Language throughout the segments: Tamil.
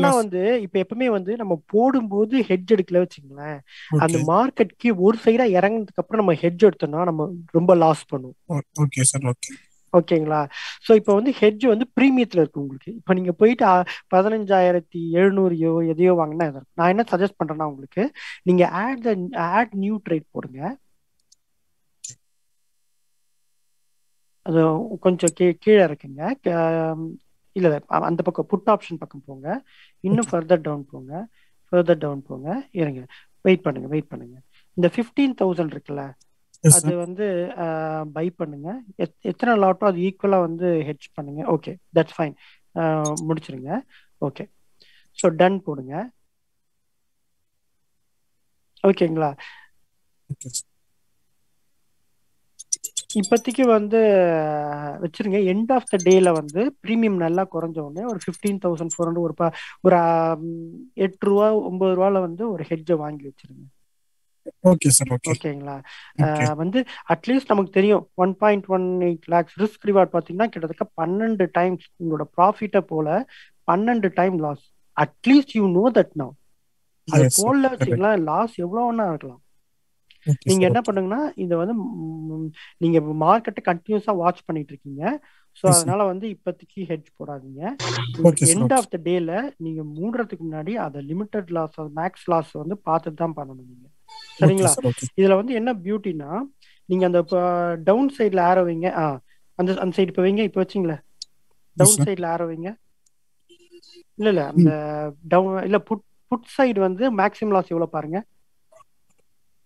என்னன்னா வந்து இப்ப எப்பவுமே வந்து நம்ம போடும்போது ஹெட்ஜ் எடுக்கல வச்சுங்களேன் அந்த மார்க்கெட்க்கு ஒரு சைடா இறங்குனதுக்கு அப்புறம் நம்ம ஹெட்ஜ் எடுத்தோம்னா நம்ம ரொம்ப லாஸ் பண்ணுவோம். ஓகே சார் ஓகே ஓகேங்களா? ஸோ இப்போ வந்து ஹெட்ஜ் வந்து ப்ரீமியத்தில் இருக்கு உங்களுக்கு. இப்போ நீங்கள் போயிட்டு பதினஞ்சாயிரத்தி எழுநூறையோ எதையோ வாங்கினா. நான் என்ன சஜஸ்ட் பண்ணுறேன்னா உங்களுக்கு நீங்கள் add the add new trade போடுங்க. அது கொஞ்சம் கீழே இருக்குங்க இல்லை அந்த பக்கம் புட் ஆப்ஷன் பக்கம் போங்க. இன்னும் ஃபர்தர் டவுன் போங்க. ஃபர்தர் டவுன் போங்க. இருங்க வெயிட் பண்ணுங்க வெயிட் பண்ணுங்க. இந்த ஃபிஃப்டீன் தௌசண்ட் இருக்குல்ல அது வந்து பை பண்ணுங்க. எத்- எத்தனை லாட்டோ அது ஈக்குவலா வந்து ஹெட்ஜ் பண்ணுங்க. ஓகே தட்ஸ் ஃபைன் முடிச்சிருங்க. ஓகே ஸோ டன் போடுங்க. ஓகேங்களா ஓகே இப்போதைக்கு வந்து வச்சிருங்க எண்ட் ஆஃப் த டேல வந்து ப்ரீமியம் நல்லா குறைஞ்ச உடனே ஒரு ஃபிஃப்டீன் தௌசண்ட் ஃபோர் ஹண்ட்ரட் ஒரு ப- ஒரு எட்டு ரூபா ஒன்பது ரூபால வந்து ஒரு ஹெட்ஜை வாங்கி வச்சிருங்க. ஓகே சார் ஓகே ஓகேங்களா? வந்து அட்லீஸ்ட் நமக்கு தெரியும் one point one eight lakhs risk reward பார்த்தீங்கன்னா கிட்டத்தட்ட பன்னெண்டு டைம்ஸ் உங்களோட ப்ராஃபிட்டை போல பன்னெண்டு time loss at least you know that now அது கரெக்ட் வச்சுக்கலாம் லாஸ் எவ்வளோ வேணா இருக்கலாம். நீங்க என்ன பண்ணுங்கன்னா இதை வந்து நீங்க மார்க்கெட்டை கண்டினியூஸா வாட்ச் பண்ணிட்டு இருக்கீங்க. ஸோ சார் அதனால வந்து இப்போதைக்கு ஹெட்ஜ் போடாதீங்க. எண்ட் ஆஃப் த டேல நீங்க மூடுறதுக்கு முன்னாடி அதை லிமிட்டட் லாஸ் மேக்ஸ் லாஸ் வந்து பார்த்துட்டு தான் பண்ணணும் நீங்க. சரிங்களா? இதுல வந்து என்ன பியூட்டினா நீங்க அந்த டவுன் சைடுல ஆரோ வைங்க. ஆ அந்த அந்த சைடு இப்போ வைங்க இப்போ வச்சிங்களே. டவுன் சைடுல ஆரோ வைங்க. இல்ல இல்ல அந்த டவுன் இல்ல புட் புட் சைடு வந்து மேக்ஸிமம் லாஸ் எவ்வளவு பாருங்க.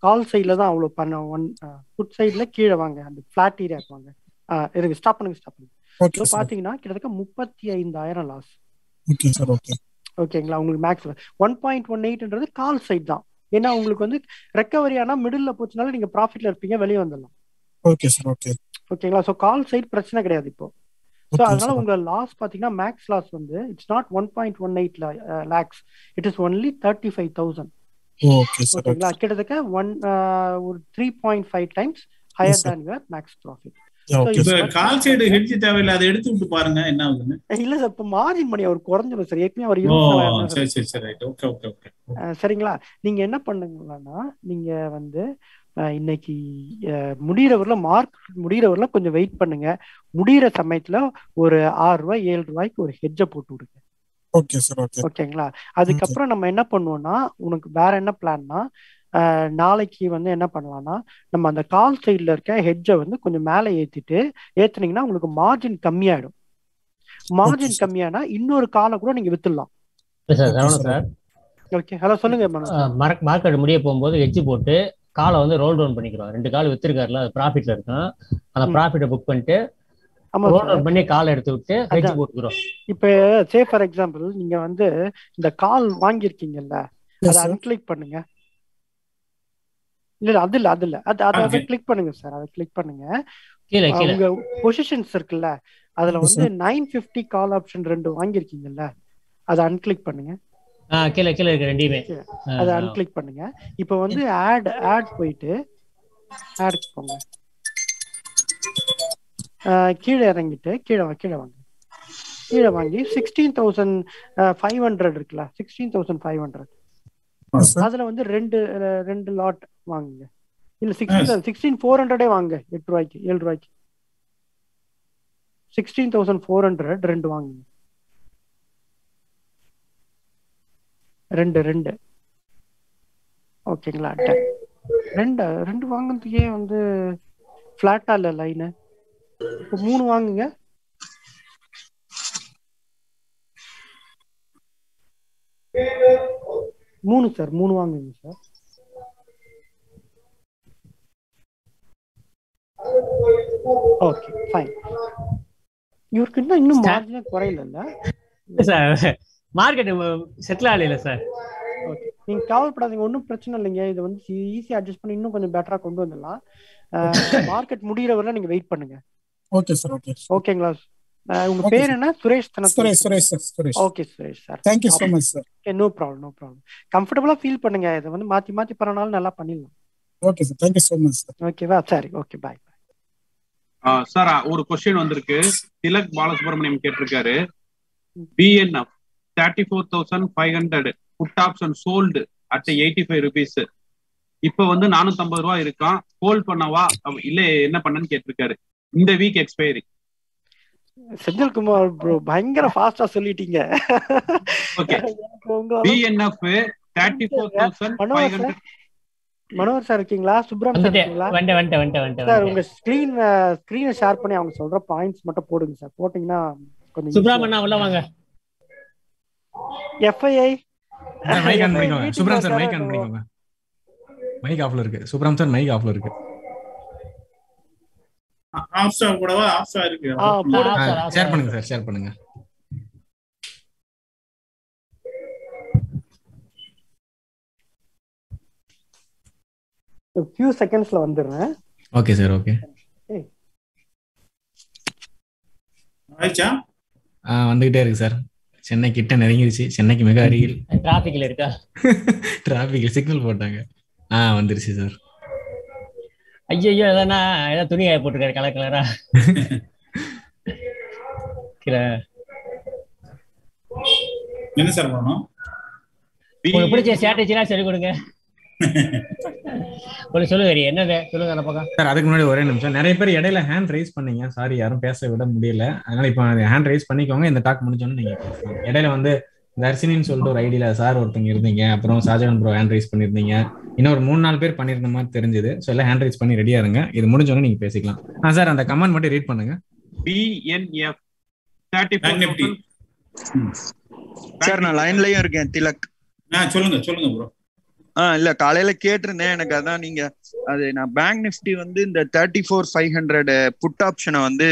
கால் சைடுல தான் அவ்வளவு பண்ண ஒன் புட் சைடுல கீழே வாங்க அந்த ஃபிளாட் ஏரியா வாங்க ஆ, இருங்க ஸ்டாப் பண்ணுங்க ஸ்டாப் பண்ணுங்க. பாத்தீங்கன்னா கிட்டத்தட்ட முப்பத்தி ஐந்தாயிரம் லாஸ் ஓகே சார் ஓகே ஓகேங்களா? உங்களுக்கு மேக்ஸ் ஒன் பாயிண்ட் ஒன் எயிட்ன்றது கால் சைடு தான். ஏன்னா உங்களுக்கு வந்து ரெக்கவரி ஆனா மிடில் போச்சுனால நீங்க ப்ராஃபிட்ல இருப்பீங்க வெளியே வந்துடலாம். ஓகே சார் ஓகே ஓகேங்களா? ஸோ கால் சைடு பிரச்சனை கிடையாது இப்போ. ஸோ அதனால உங்க லாஸ் பார்த்தீங்கன்னா மேக்ஸ் லாஸ் வந்து it's not one point one eight lakhs it is only thirty five thousand ஓகேங்களா ஓகே கிட்டத்தட்ட ஒன் ஒரு three point five times higher than your max profit call side hedge தேவையில்லை அதை எடுத்து விட்டு பாருங்க என்ன ஆகுதுன்னு. இல்ல சார் இப்போ மார்ஜின் மணி அவர் குறைஞ்சிடும் சார் ஏற்கனவே அவர் சரிங்களா? நீங்க என்ன பண்ணுங்கன்னா நீங்க வந்து இன்னைக்கு அஹ் முடியிறவரில் மார்க் முடியிறவரில் கொஞ்சம் வெயிட் பண்ணுங்க. முடியிற சமயத்துல ஒரு ஆறு ரூபாய் ஏழு ரூபாய்க்கு ஒரு ஹெட்ஜை போட்டு விடுங்க. Okay sir okay. ஓகேங்களா? ஓகே அதுக்கப்புறம் நம்ம என்ன பண்ணுவோம்னா உனக்கு வேற என்ன பிளான்னா நாளைக்கு வந்து என்ன பண்ணலாம்னா நம்ம அந்த கால் சைடில் இருக்க ஹெட்ஜை வந்து கொஞ்சம் மேலே ஏற்றிட்டு ஏற்றுனீங்கன்னா உங்களுக்கு மார்ஜின் கம்மியாயிடும். மார்ஜின் கம்மியானா இன்னொரு காலை கூட நீங்க வித்துடலாம். ஓகே ஹலோ சொல்லுங்க மார்க்கெட் முடிய போகும்போது ஹெட்ஜ் போட்டு காலை வந்து ரோல் டவுன் பண்ணிக்கிறோம். ரெண்டு கால் வித்துருக்காருல அது ப்ராஃபிட்ல இருக்கும். அந்த ப்ராஃபிட்டை புக் பண்ணிட்டு பண்ணி காலை எடுத்து விட்டு போட்டுக்கிறோம். இப்போ சே ஃபார் எக்ஸாம்பிள் நீங்க வந்து இந்த கால் வாங்கியிருக்கீங்கல்ல அதை அன்கிளிக் பண்ணுங்க. இல்ல அது இல்ல அது இல்ல. அது அதை கிளிக் பண்ணுங்க சார் அதை கிளிக் பண்ணுங்க. கீழே அஹ் கீழே. உங்க பொசிஷன்ஸ் இருக்குல்ல அதுல வந்து நைன் ஃபிஃப்டி கால் ஆப்ஷன் ரெண்டு வாங்கியிருக்கீங்கல்ல அதை அன்கிளிக் பண்ணுங்க. ஆ கீழே கீழே இருக்கு ரெண்டையுமே. அதை. அன்கிளிக் பண்ணுங்க. இப்போ வந்து ஆட் ஆட் போயிட்டு ஆட் போங்க. கீழே இறங்கிட்டு கீழே வா- கீழே வாங்க. கீழே வாங்கி சிக்ஸ்டீன் தௌசண்ட் ஃபைவ் ஹண்ட்ரட் இருக்குல்ல சிக்ஸ்டீன் தௌசண்ட் ஃபைவ் ஹண்ட்ரட் அதுல வந்து ரெண்டு ரெண்டு லாட் வாங்குங்க. இல்ல சிக்ஸ்டீன் சிக்ஸ்டீன் ஃபோர் ஹண்ட்ரடே வாங்க எட்டு ரூபாய்க்கு ஏழு ரூபாய்க்கு. சிக்ஸ்டீன் தௌசண்ட் ஃபோர் ஹண்ட்ரட் ரெண்டு வாங்குங்க. ரெண்டு ரெண்டு. ஓகேங்களா. ரெண்டு ரெண்டு வாங்குறதுக்கே வந்து ஃபிளாட்டா இல்ல லைனு இப்போ மூணு வாங்குங்க. மூணு சார் மூணு வாங்குங்க சார். ஓகே ஃபைன் இவருக்கு இன்னும் இன்னும் மார்ஜினே குறையல சார் மார்க்கெட் செட்டில் ஆகல சார். ஓகே நீங்க கவலைப்படாதீங்க ஒன்றும் பிரச்சனை இல்லைங்க. இதை வந்து ஈஸியா அட்ஜஸ்ட் பண்ணி இன்னும் கொஞ்சம் பெட்டரா கொண்டு வந்துடலாம். மார்க்கெட் முடியிற வரல நீங்க வெயிட் பண்ணுங்க. ஓகே சார் ஓகே ஓகேங்களா? உங்க பேர். என்ன? சுரேஷ் தானே Suresh Suresh sir Suresh. Okay Suresh sir thank you so much sir no problem no problem கம்ஃபர்டபுளா ஃபீல் பண்ணுங்க. இதை வந்து மாத்தி மாத்தி பண்ணனாலும் நல்லா பண்ணிடலாம். Okay sir thank you so much sir. ஓகேவா சரி ஓகே பாய் சார் ஒரு கொஸ்டின் வந்திருக்கு. திலக் பாலசுப்ரமணியம் கேட்டிருக்காரு. BNF thirty four thousand five hundred put option sold at eighty five rupees இப்ப வந்து நானூத்தம்பது ரூபா இருக்கான் ஹோல்ட் பண்ணவா? அவ- இல்ல என்ன பண்ணன்னு கேட்டிருக்காரு. இந்த வீக் எக்ஸ்பைரி செந்தில்குமார் ப்ரோ பயங்கர ஃபாஸ்டா சொல்லிட்டீங்க. Okay BNF thirty four thousand Manohar five sir இருக்கீங்களா? சுப்ரம் சார் இருக்கீங்களா? வந்துட்டேன் வந்துட்டேன் வந்துட்டேன் வந்துட்டேன். சார் உங்க ஸ்கிரீன் ஸ்கிரீனை ஷேர் பண்ணி அவங்க சொல்ற பாயிண்ட்ஸ் மட்டும் போடுங்க சார். போட்டீங்கன்னா கொஞ்சம் சுப்ராமண்ணா உள்ள வாங்க. எஃப்ஐஐ மைக் ஆன் பண்ணிக்கோங்க சுப்ராம் சார் மைக் ஆன்? பண்ணிக்கோங்க மைக் ஆஃப்ல இருக்கு. சுப்ராம் சார் மைக் ஆஃப்ல இருக்கு. ஆஃப்ஸா கூடவா? ஆஃப்ஸா இருக்கு. ஷேர். பண்ணுங்க சார் ஷேர் பண்ணுங்க. ஃபியூ செகண்ட்ஸ்ல வந்துடுறேன். ஓகே சார் ஓகே ஆயிடுச்சா? ஆ வந்துகிட்டே இருக்கு சார் சென்னை கிட்ட நெருங்கிருச்சு. சென்னைக்கு மிக அருகில். டிராபிக்ல இருக்கா? டிராபிக்ல சிக்னல் போட்டாங்க. ஆ வந்துருச்சு சார் ஐயோ ஐயோ எதனா ஏதாவது துணி காய போட்டிருக்காரு கலர் கலரா என்ன சார் பண்ணணும்? உங்களுக்கு பிடிச்ச ஸ்ட்ராட்டஜிலாம் சொல்லி கொடுங்க. கொஞ்சம் சொல்லுங்க என்னது? சொல்லுங்க அந்த பக்கம். சார் அதுக்கு முன்னாடி ஒரே நிமிஷம். நிறைய பேர் இடையில ஹேண்ட் ரைஸ் பண்ணீங்க. சாரி யாரும் பேச விட முடியல. அதனால இப்போ ஹேண்ட் ரைஸ் பண்ணிக்கோங்க. இந்த டாக் முடிஞ்சோன்னு நீங்க இடையில வந்து தர்ஷினின்னு சொல்லிட்டு ஒரு ஐடியில சார் ஒருத்தங்க இருந்தீங்க. அப்புறம் ஷாஜகான் ப்ரோ ஹேண்ட் ரைஸ் பண்ணிருந்தீங்க இன்னொரு மூணு நாலு பேர் பண்ணிருந்த மாதிரி தெரிஞ்சது. ஸோ எல்லாம் ஹேண்ட் ரைஸ் பண்ணி ரெடியா இருங்க. இது முடிஞ்சோன்னு நீங்க பேசிக்கலாம். ஆ சார் அந்த கமெண்ட் மட்டும் ரீட் பண்ணுங்க. BNF thirty Bank Nifty. Sir நான் லைன்லயும் இருக்கேன் திலக். சொல்லுங்க சொல்லுங்க ப்ரோ ஆ இல்ல காலையில கேட்டிருந்தேன். எனக்கு அதான் நீங்க அது நான் பேங்க் நிஃப்டி வந்து இந்த thirty four five hundred put ஆப்ஷனை வந்து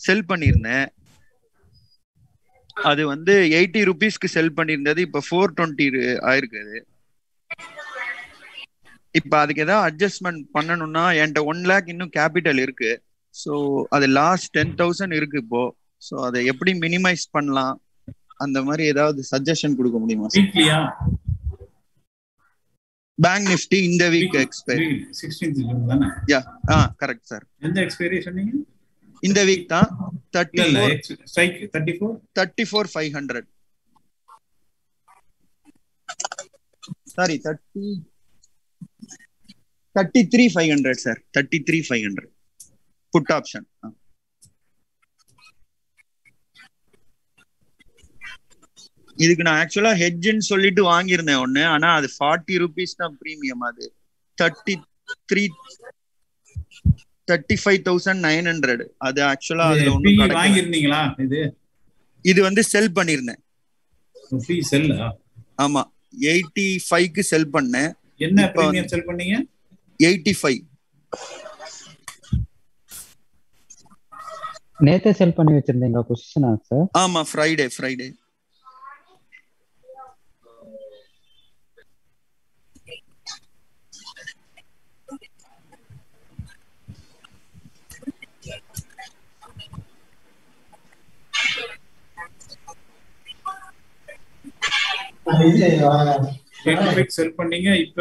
செல் பண்ணியிருந்தேன். அது வந்து எயிட்டி ருபீஸ்க்கு செல் பண்ணியிருந்தது. இப்ப ஃபோர் டுவெண்ட்டி ஆயிருக்கு அது இப்ப அதுக்கு ஏதாவது அட்ஜஸ்ட்மெண்ட் பண்ணணும்னா என்கிட்ட ஒன் லேக் இன்னும் கேபிட்டல் இருக்கு. ஸோ அது லாஸ்ட் டென் தௌசண்ட் இருக்கு இப்போ. ஸோ அதை எப்படி மினிமைஸ் பண்ணலாம்? அந்த மாதிரி ஏதாவது சஜஷன் கொடுக்க முடியுமா பேங்க் நிஃப்டி இந்த வீக் எக்ஸ்பைரி சிக்ஸ்டீன்த் ஜூன் தானே? யா ஆ கரெக்ட் சார் எந்த எக்ஸ்பைரி சொன்னீங்க? இந்த வீக் தான் thirty thirty four thirty four five hundred sorry thirty thirty three five hundred sir thirty three five hundred put option இதுக்கு நான் ஆக்சுவலா ஹெட்ஜ்னு சொல்லிட்டு வாங்கியிருந்தேன் ஒண்ணு ஆனா அது ஃபார்ட்டி ருபீஸ் தான் ப்ரீமியம் அது. Thirty three thirty five thousand nine hundred அது ஆக்சுவலா அதுல கிடைக்கல. வாங்கியிருந்தீங்களா இது? இது வந்து செல் பண்ணிருந்தேன் செல்லா ஆமா. எயிட்டி ஃபைவ்க்கு செல் பண்ணேன். என்ன பிரீமியம் செல் பண்ணீங்க? எயிட்டி ஃபைவ் நேத்தே செல் பண்ணி வச்சிருந்தீங்க பொசிஷனா சார் ஆமா ஃப்ரைடே ஃப்ரைடே செல் பண்ணீங்க இப்ப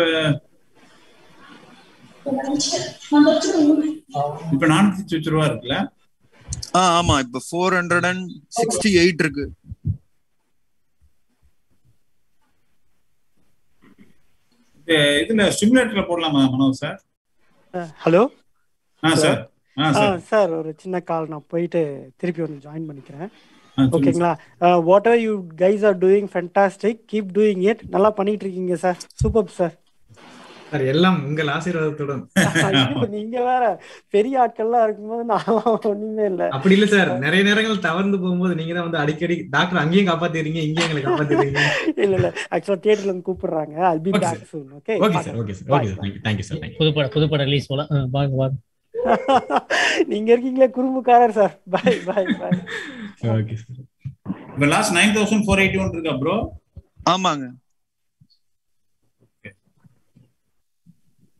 இப்ப நானூத்தி சொச்சு ரூபா இருக்குல்ல? ஆ ஆமா இப்ப four hundred and sixty eight இருக்கு. இது இதுல ஸ்டிமுலேட்டர்ல போடலாமா மனோஜ் சார் ஹலோ? ஆ சார் ஆ சார் ஒரு சின்ன கால் நான் போயிட்டு திருப்பி வந்து ஜாயின் பண்ணிக்கிறேன். ஓகேங்களா? What are you guys are doing fantastic keep doing it நல்லா பண்ணிட்டு இருக்கீங்க சார் சூப்பர் சார் சார் எல்லாம் உங்கள் ஆசீர்வாதத்துடன். நீங்க வேற பெரிய ஆட்கள்லாம் இருக்கும்போது நான் ஒண்ணுமே இல்ல. அப்படி இல்ல சார் நிறைய நேரங்கள் தவறுந்து போகும்போது நீங்க தான் வந்து அடிக்கடி டாக்டர் அங்கேயும் காப்பாத்திடுறீங்க இங்கேயும் எங்களை காப்பாத்திடுறீங்க. இல்ல இல்ல. ஆக்சுவலா தியேட்டர்ல இருந்து கூப்பிடுறாங்க. I be back. Soon okay okay sir okay sir okay sir thank you sir புதுப்பட புதுப்பட ரிலீஸ் போல. வாங்க வாங்க நீங்க இருக்கீங்களே குறும்புக்காரர் sir. Bye bye bye okay sir இப்ப last nine thousand four eighty one இருக்கா ப்ரோ ஆமாங்க.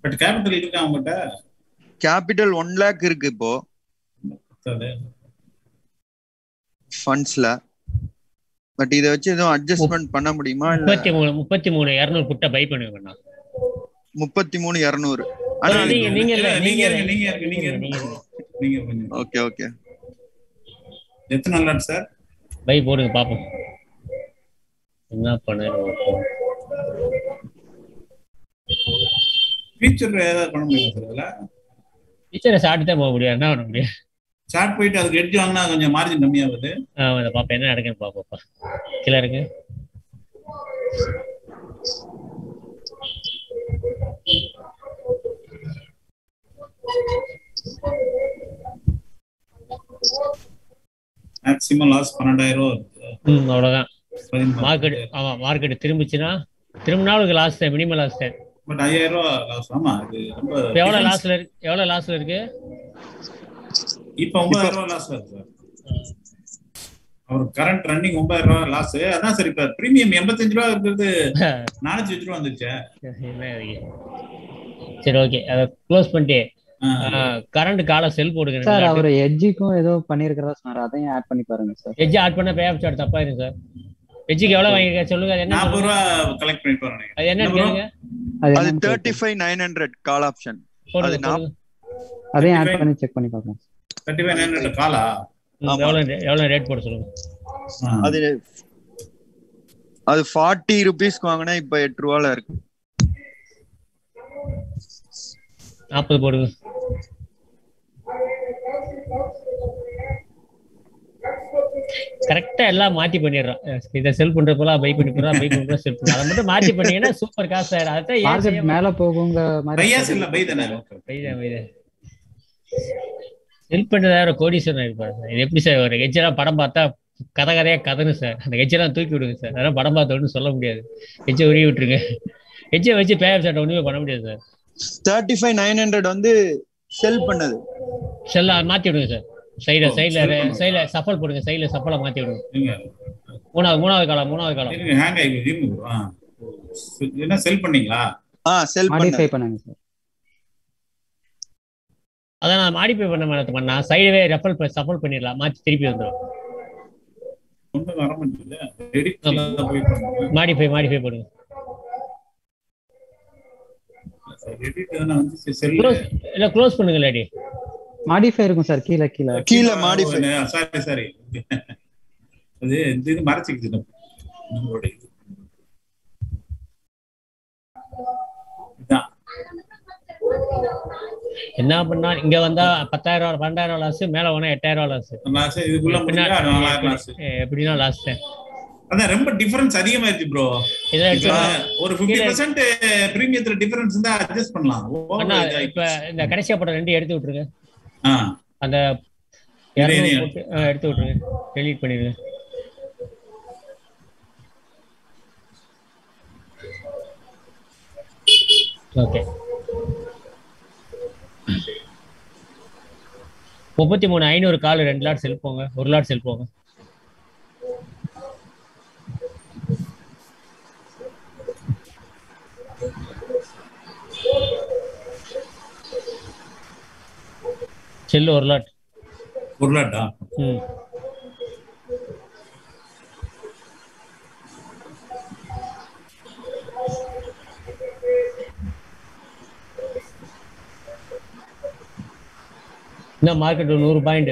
பட் கேபிட்டல் இருக்கா அவங்ககிட்ட கேபிட்டல் ஒன் லேக் இருக்கு இப்போ. ஃபண்ட்ஸ்ல பட் இதை வச்சு எதுவும் அட்ஜஸ்ட்மெண்ட் பண்ண முடியுமா இல்ல? முப்பத்தி மூணு முப்பத்தி மூணு இரநூறு புட்டை பை பண்ணுவேன் முப்பத்தி மூணு இருநூறு. நீங்க நீங்க நீங்க நீங்க நீங்க நீங்க ஓகே ஓகே. எத்தனை சார்? பை போடுங்க பாப்போம். என்ன பண்ணணும் ஃபீச்சர் ஏதாவது பண்ண முடியுமா சார் இதுல? தான் போக முடியும் என்ன பண்ண முடியும்? சார்ட் போயிட்டு அதுக்கு எட்ஜ் வாங்கினா கொஞ்சம் மார்ஜின் கம்மியாகுது. ஆ இதை பார்ப்பேன் என்ன நடக்குன்னு பார்ப்போம்ப்பா கீழே இருக்கு. மேக்ஸிமம் லாஸ் பன்னெண்டாயிரம் ரூபா அவ்வளோதான் மார்க்கெட் ஆமா மார்க்கெட் திரும்பிச்சுன்னா திரும்பினாலும் லாஸ் தான் மினிமம் லாஸ் தான். பட் ஐயாயிரம் ரூபா லாஸ் ஆமா இது ரொம்ப இப்போ எவ்வளோ லாஸ்ல இருக்கு? எவ்வளோ லாஸ்ல இருக்கு? இப்ப ஒன்பதாயிரம் ரூபா லாஸ் வருது சார். அவர் கரண்ட் ரன்னிங் ஒன்பதாயிரம் ரூபா லாஸ் அதான் சார் இப்ப பிரீமியம் எண்பத்தஞ்சு ரூபா இருக்கிறது நானூத்தி அஞ்சு ரூபா வந்துருச்சு? சரி ஓகே அதை க்ளோஸ் பண்ணிட்டு கரண்ட் காலை செல் போடுங்க சார் அவர் எட்ஜிக்கும் ஏதோ பண்ணிருக்கிறதா சொன்னாரு. அதையும் ஆட் பண்ணி பாருங்க சார். எஜ்ஜி ஆட் பண்ண பே ஆஃப் சார்ட் தப்பாயிரும் சார். எஜ்ஜிக்கு எவ்வளவு வாங்கிருக்க சொல்லுங்க அது என்ன நாற்பது சொல்லுங்க? ரூபா கலெக்ட் பண்ணிட்டு வரேன் அது என்ன கேளுங்க. அது thirty five nine hundred call option அது நான். அதையும் ஆட் பண்ணி செக் பண்ணி பார்க்கலாம். தேர்ட்டி ஃபைவ் நைன் காலா ம், எவ்வளவு எவ்வளவு ரேட் போட சொல்லுங்க. அது அது ஃபார்ட்டி ருபீஸ்க்கு வாங்கினா இப்ப எட்டு ரூபால இருக்கு. நாற்பது போடுங்க கரெக்டா எல்லாம் மாத்தி பண்ணிடுறோம். இதை செல் பண்றப்பெல்லாம் பை பண்ணி போறா பை பண்றா செல் பண்றா அதை மட்டும் மாத்தி பண்ணீங்கன்னா சூப்பர் காசு சார் அதான் மார்க்கெட் மேல போகுங்க மாதிரி பையாஸ் இல்ல பை தானே? பைதான் செல் பண்றதா வேற கோடீஸ்வரன் இருப்பாரு சார். இது எப்படி சார்? ஒரு எச்செல்லாம் படம் பார்த்தா கதை கதையா கதனு சார். அந்த எச்செல்லாம் தூக்கி விடுங்க சார். அதெல்லாம் படம் பார்த்த ஒன்றும் சொல்ல முடியாது. எச்சை உருவி விட்டுருங்க. எச்சை வச்சு பேர் சார் ஒண்ணுமே பண்ண முடியாது sir. Thirty five nine hundred வந்து செல் பண்ணது. செல்ல மாத்தி விடுங்க சார் சைடுல சைடுல. சைடுல சஃபல் போடுங்க சைடுல சஃபலை மாத்தி விடுங்க. மூணாவது மூணாவது காலம் மூணாவது காலம் ஹேங் ஆகி என்ன செல் பண்ணீங்களா? ஆ செல் மாடிஃபை பண்ணுங்க சார் அதான் நான் மாடிஃபை பண்ண மாதிரி பண்ணா சைடுவே ரெஃபல் சஃபல் பண்ணிடலாம். மாத்தி திருப்பி வந்துடும் மாடிஃபை மாடிஃபை பண்ணுங்க எடிட் தானே வந்து செல் க்ளோஸ் இல்ல க்ளோஸ் பண்ணுங்க லேடி மாடிஃபை இருக்கும் சார் கீழே கீழே. கீழே modify. சாரி சாரி அது இந்த இது மறைச்சிக்கிச்சு நம்மளோட இது. இதான். என்ன பண்ணா இங்க வந்தா பத்தாயிரம் ரூபா பன்னெண்டாயிரம் லாஸ் மேல போனா எட்டாயிரம் நாலாயிரம் லாஸ் எப்படின்னா லாஸ்ட் அதான் ரொம்ப டிஃபரன்ஸ் அதிகமாயிருச்சு ப்ரோ ஒரு பிப்டி பர்சன்ட் பிரீமியத்துல டிஃபரன்ஸ் இருந்தா அட்ஜஸ்ட் பண்ணலாம். இப்ப. இந்த கடைசியா படம் ரெண்டு எடுத்து விட்டுருங்க. அந்த எடுத்து விட்டுருங்க. டெலீட் பண்ணிடுங்க. ஓகே முப்பத்தி மூணு ஐநூறு கால் ரெண்டு லாட் செல் போங்க ஒரு லாட் செல் போங்க செல்லு ஒரு லாட். ஒரு லாட்டா? ம். இந்த மார்க்கெட் நூறு பாயிண்ட்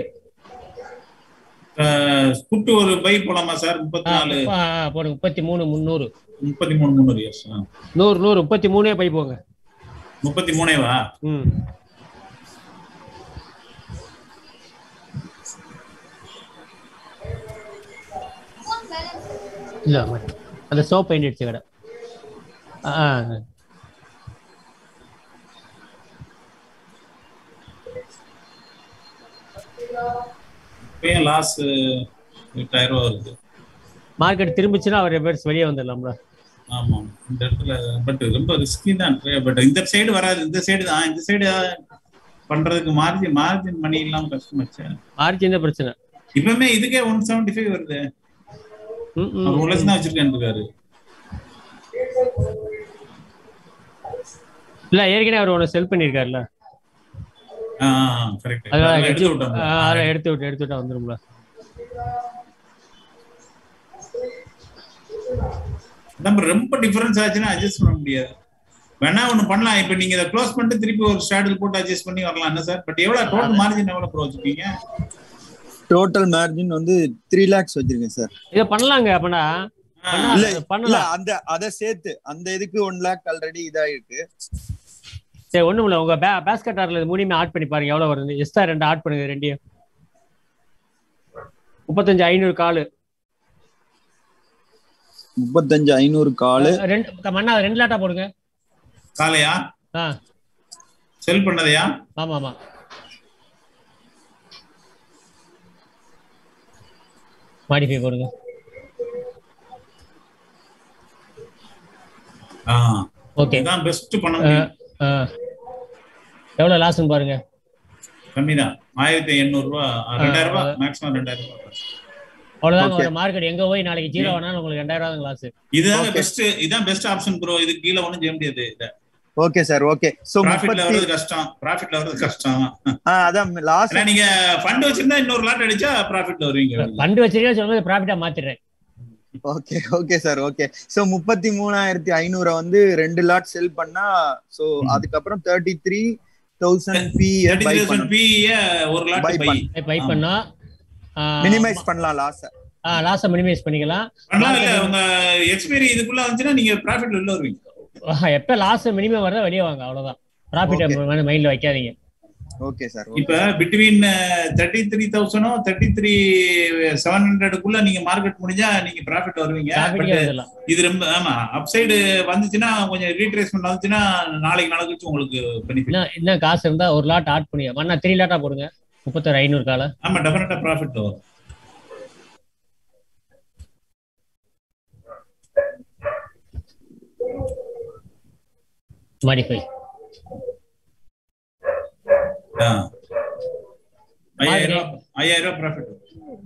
புட்டு ஒரு பை போலாமா சார் முப்பத்தி நாலு. போடுங்க முப்பத்தி மூணு முந்நூறு. முப்பத்தி மூணு முந்நூறு எஸ் நூறு நூறு முப்பத்தி மூணே பை போங்க. முப்பத்தி மூணேவா? ம். இல்ல ஆமாம். அந்த சோப் பெயிண்ட் அடிச்ச கடை ஆ. இப்பயும் லாஸ் எட்டாயிரம் ரூபா வருது மார்க்கெட் திரும்பிச்சுன்னா அவர் ரிவர்ஸ் வெளியே வந்துடலாம்ல ஆமா இந்த இடத்துல பட் ரொம்ப ரிஸ்கி தான் பட் இந்த சைடு வராது இந்த சைடு தான் இந்த சைடு பண்றதுக்கு மார்ஜின் மார்ஜின் மணி இல்லாம கஷ்டமாச்சு மார்ஜின் பிரச்சனை இப்பவுமே இதுக்கே ஒன் செவன்டி ஃபைவ் வருது தான் வச்சிருக்கேன் இருக்காரு இல்ல ஏற்கனவே அவர் ஒன்று செல் அதெல்லாம் எடுத்து விட்டு எடுத்து விட்டா வந்துரும்ல நம்ம ரொம்ப டிஃபரன்ஸ் ஆச்சுன்னா அட்ஜஸ்ட் பண்ண முடியாது வேணா ஒண்ணு பண்ணலாம் இப்ப நீங்க இதை க்ளோஸ் பண்ணிட்டு திருப்பி ஒரு ஸ்டாடில் போட்டு அட்ஜஸ்ட் பண்ணி வரலாம் என்ன சார் பட் எவ்வளவு டோட்டல் மார்ஜின் எவ்வளவு ப்ரோ வச்சிருக்கீங்க டோட்டல் மார்ஜின் வந்து த்ரீ லேக்ஸ் வச்சிருக்கேன் சார் இதை பண்ணலாங்க அப்பனா? இல்ல அந்த அத சேர்த்து அந்த இதுக்கு ஒன் லேக் ஆல்ரெடி இதாயிருக்கு. சரி ஒண்ணும் இல்ல. உங்க பேஸ்கெட் ஆர்ல மூணுமே ஆட் பண்ணி பாருங்க எவ்வளவு வருது எஸ்டா ரெண்டு ஆட் பண்ணுங்க ரெண்டையும். முப்பத்தஞ்சு ஐநூறு காலு. முப்பத்தஞ்சு ஐநூறு காலு. ரெண்டு மண்ணா ரெண்டு லாட்டா போடுங்க. காலையா? ஆ. செல் பண்ணதையா? ஆமா ஆமா மாடிஃபை போடுங்க. ஆ. ஓகே. இதுதான் பெஸ்ட் பண்ண எவ்வளவு லாஸ்ன்னு பாருங்க. கம்மி தான் ஆயிரத்தி எண்ணூறு ரூபா ரெண்டாயிரம் மேக்ஸிமம் அவ்வளவுதான் மார்க்கெட் எங்க போய் நாளைக்கு ஜீரோ ஆனாலும் உங்களுக்கு ரெண்டாயிரம் ரூபாய் லாஸ் இதுதான். பெஸ்ட் இதான் பெஸ்ட் ஆப்ஷன் ப்ரோ இது கீழே ஒண்ணும் செய்ய முடியாது ஓகே சார் ஓகே. சோ ப்ராஃபிட்ல வர்றது கஷ்டம். ப்ராஃபிட்ல வர்றது கஷ்டம். ஆ, அதான் லாஸ்ட் நீங்க ஃபண்ட் வச்சிருந்தா இன்னொரு லாட் அடிச்சா ப்ராஃபிட்ல வருவீங்க. ஃபண்ட் வச்சிருக்கேன் சொல்லும்போது ப்ராஃபிட்டா மாத்திடுறேன். Okay okay sir okay. So முப்பத்தி மூணாயிரத்தி ஐநூற வந்து ரெண்டு லாட் செல் பண்ணா சோ. அதுக்கப்புறம் தேர்ட்டி த்ரீ தௌசண்ட் பி ஒரு லாட் பை பண்ணு. பை ஆமா. பண்ணா மினிமைஸ் பண்ணலாம் லாஸ் லாஸை மினிமைஸ் பண்ணிக்கலாம். உங்க எக்ஸ்பீரி இதுக்குள்ள வந்துச்சுன்னா நீங்க ப்ராஃபிட்ல உள்ள வருவீங்க. எப்ப லாஸ் மினிமம் வருதோ வெளியே வாங்க அவ்வளவுதான். Profit Okay. மைண்ட்ல வைக்காதீங்க. ஓகே சார் இப்ப பிட்வீன் தேர்ட்டி த்ரீ தௌசண்டும் தேர்ட்டி த்ரீ செவன் ஹண்ட்ரடுக்குள்ள நீங்க மார்க்கெட் முடிஞ்சா நீங்க ப்ராஃபிட் வருவீங்க. வந்துடலாம். இது ரொம்ப ஆமா அப்சைடு வந்துச்சுன்னா கொஞ்சம் ரீட்ரேஸ்மெண்ட் வந்துச்சுன்னா நாளைக்கு நாளைக்கு உங்களுக்கு பெனிஃபிட் இன்னும் காசு இருந்தா ஒரு லாட் ஆட் பண்ணி மண்ணா த்ரீ லாட்டா போடுங்க. முப்பத்தாறு ஐநூறு கால ஆமா டெஃபினட்டா ப்ராஃபிட் வரும். மாடிஃபை ஆ. ஐயாயிரம் ரூபாய் ஐயாயிரம் ரூபாய் ப்ராஃபிட்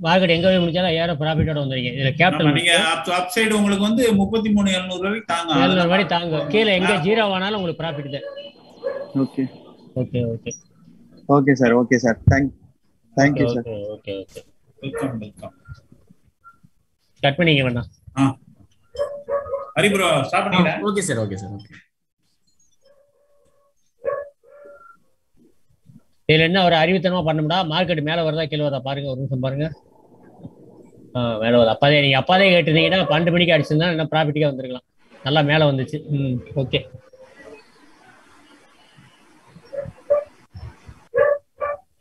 மார்க்கெட் எங்க போய் முடிச்சாலும் ஐயாயிரம் ப்ராஃபிட்டோட வந்துருங்க இதுல கேபிட்டல் நீங்க அப் சைடு உங்களுக்கு வந்து முப்பத்தி மூணு எழுநூறு வரைக்கும் தாங்க ஏழுநூறு மாதிரி தாங்க கீழே எங்க ஜீரோ ஆனாலும் உங்களுக்கு ப்ராஃபிட் தான். Okay. Okay okay. Okay sir okay sir. Thank thank you sir okay okay okay. Welcome welcome cut பண்ணிக்க வேண்டாம். ஆ. ஹரி ப்ரோ ஸ்டாப் பண்ணீங்களா okay sir okay sir okay. இதுல என்ன ஒரு அறிவுத்தனமா பண்ணோம்னா மார்க்கெட் மேல வருதா? கீழே வருதா? பாருங்க ஒரு நிமிஷம் பாருங்க. ஆ மேல வருது? அப்பதே நீங்க அப்பதே கேட்டிருந்தீங்கன்னா பன்னெண்டு மணிக்கு அடிச்சிருந்தா என்ன ப்ராஃபிட்டுக்கே வந்திருக்கலாம். நல்லா மேல வந்துச்சு. ம் ஓகே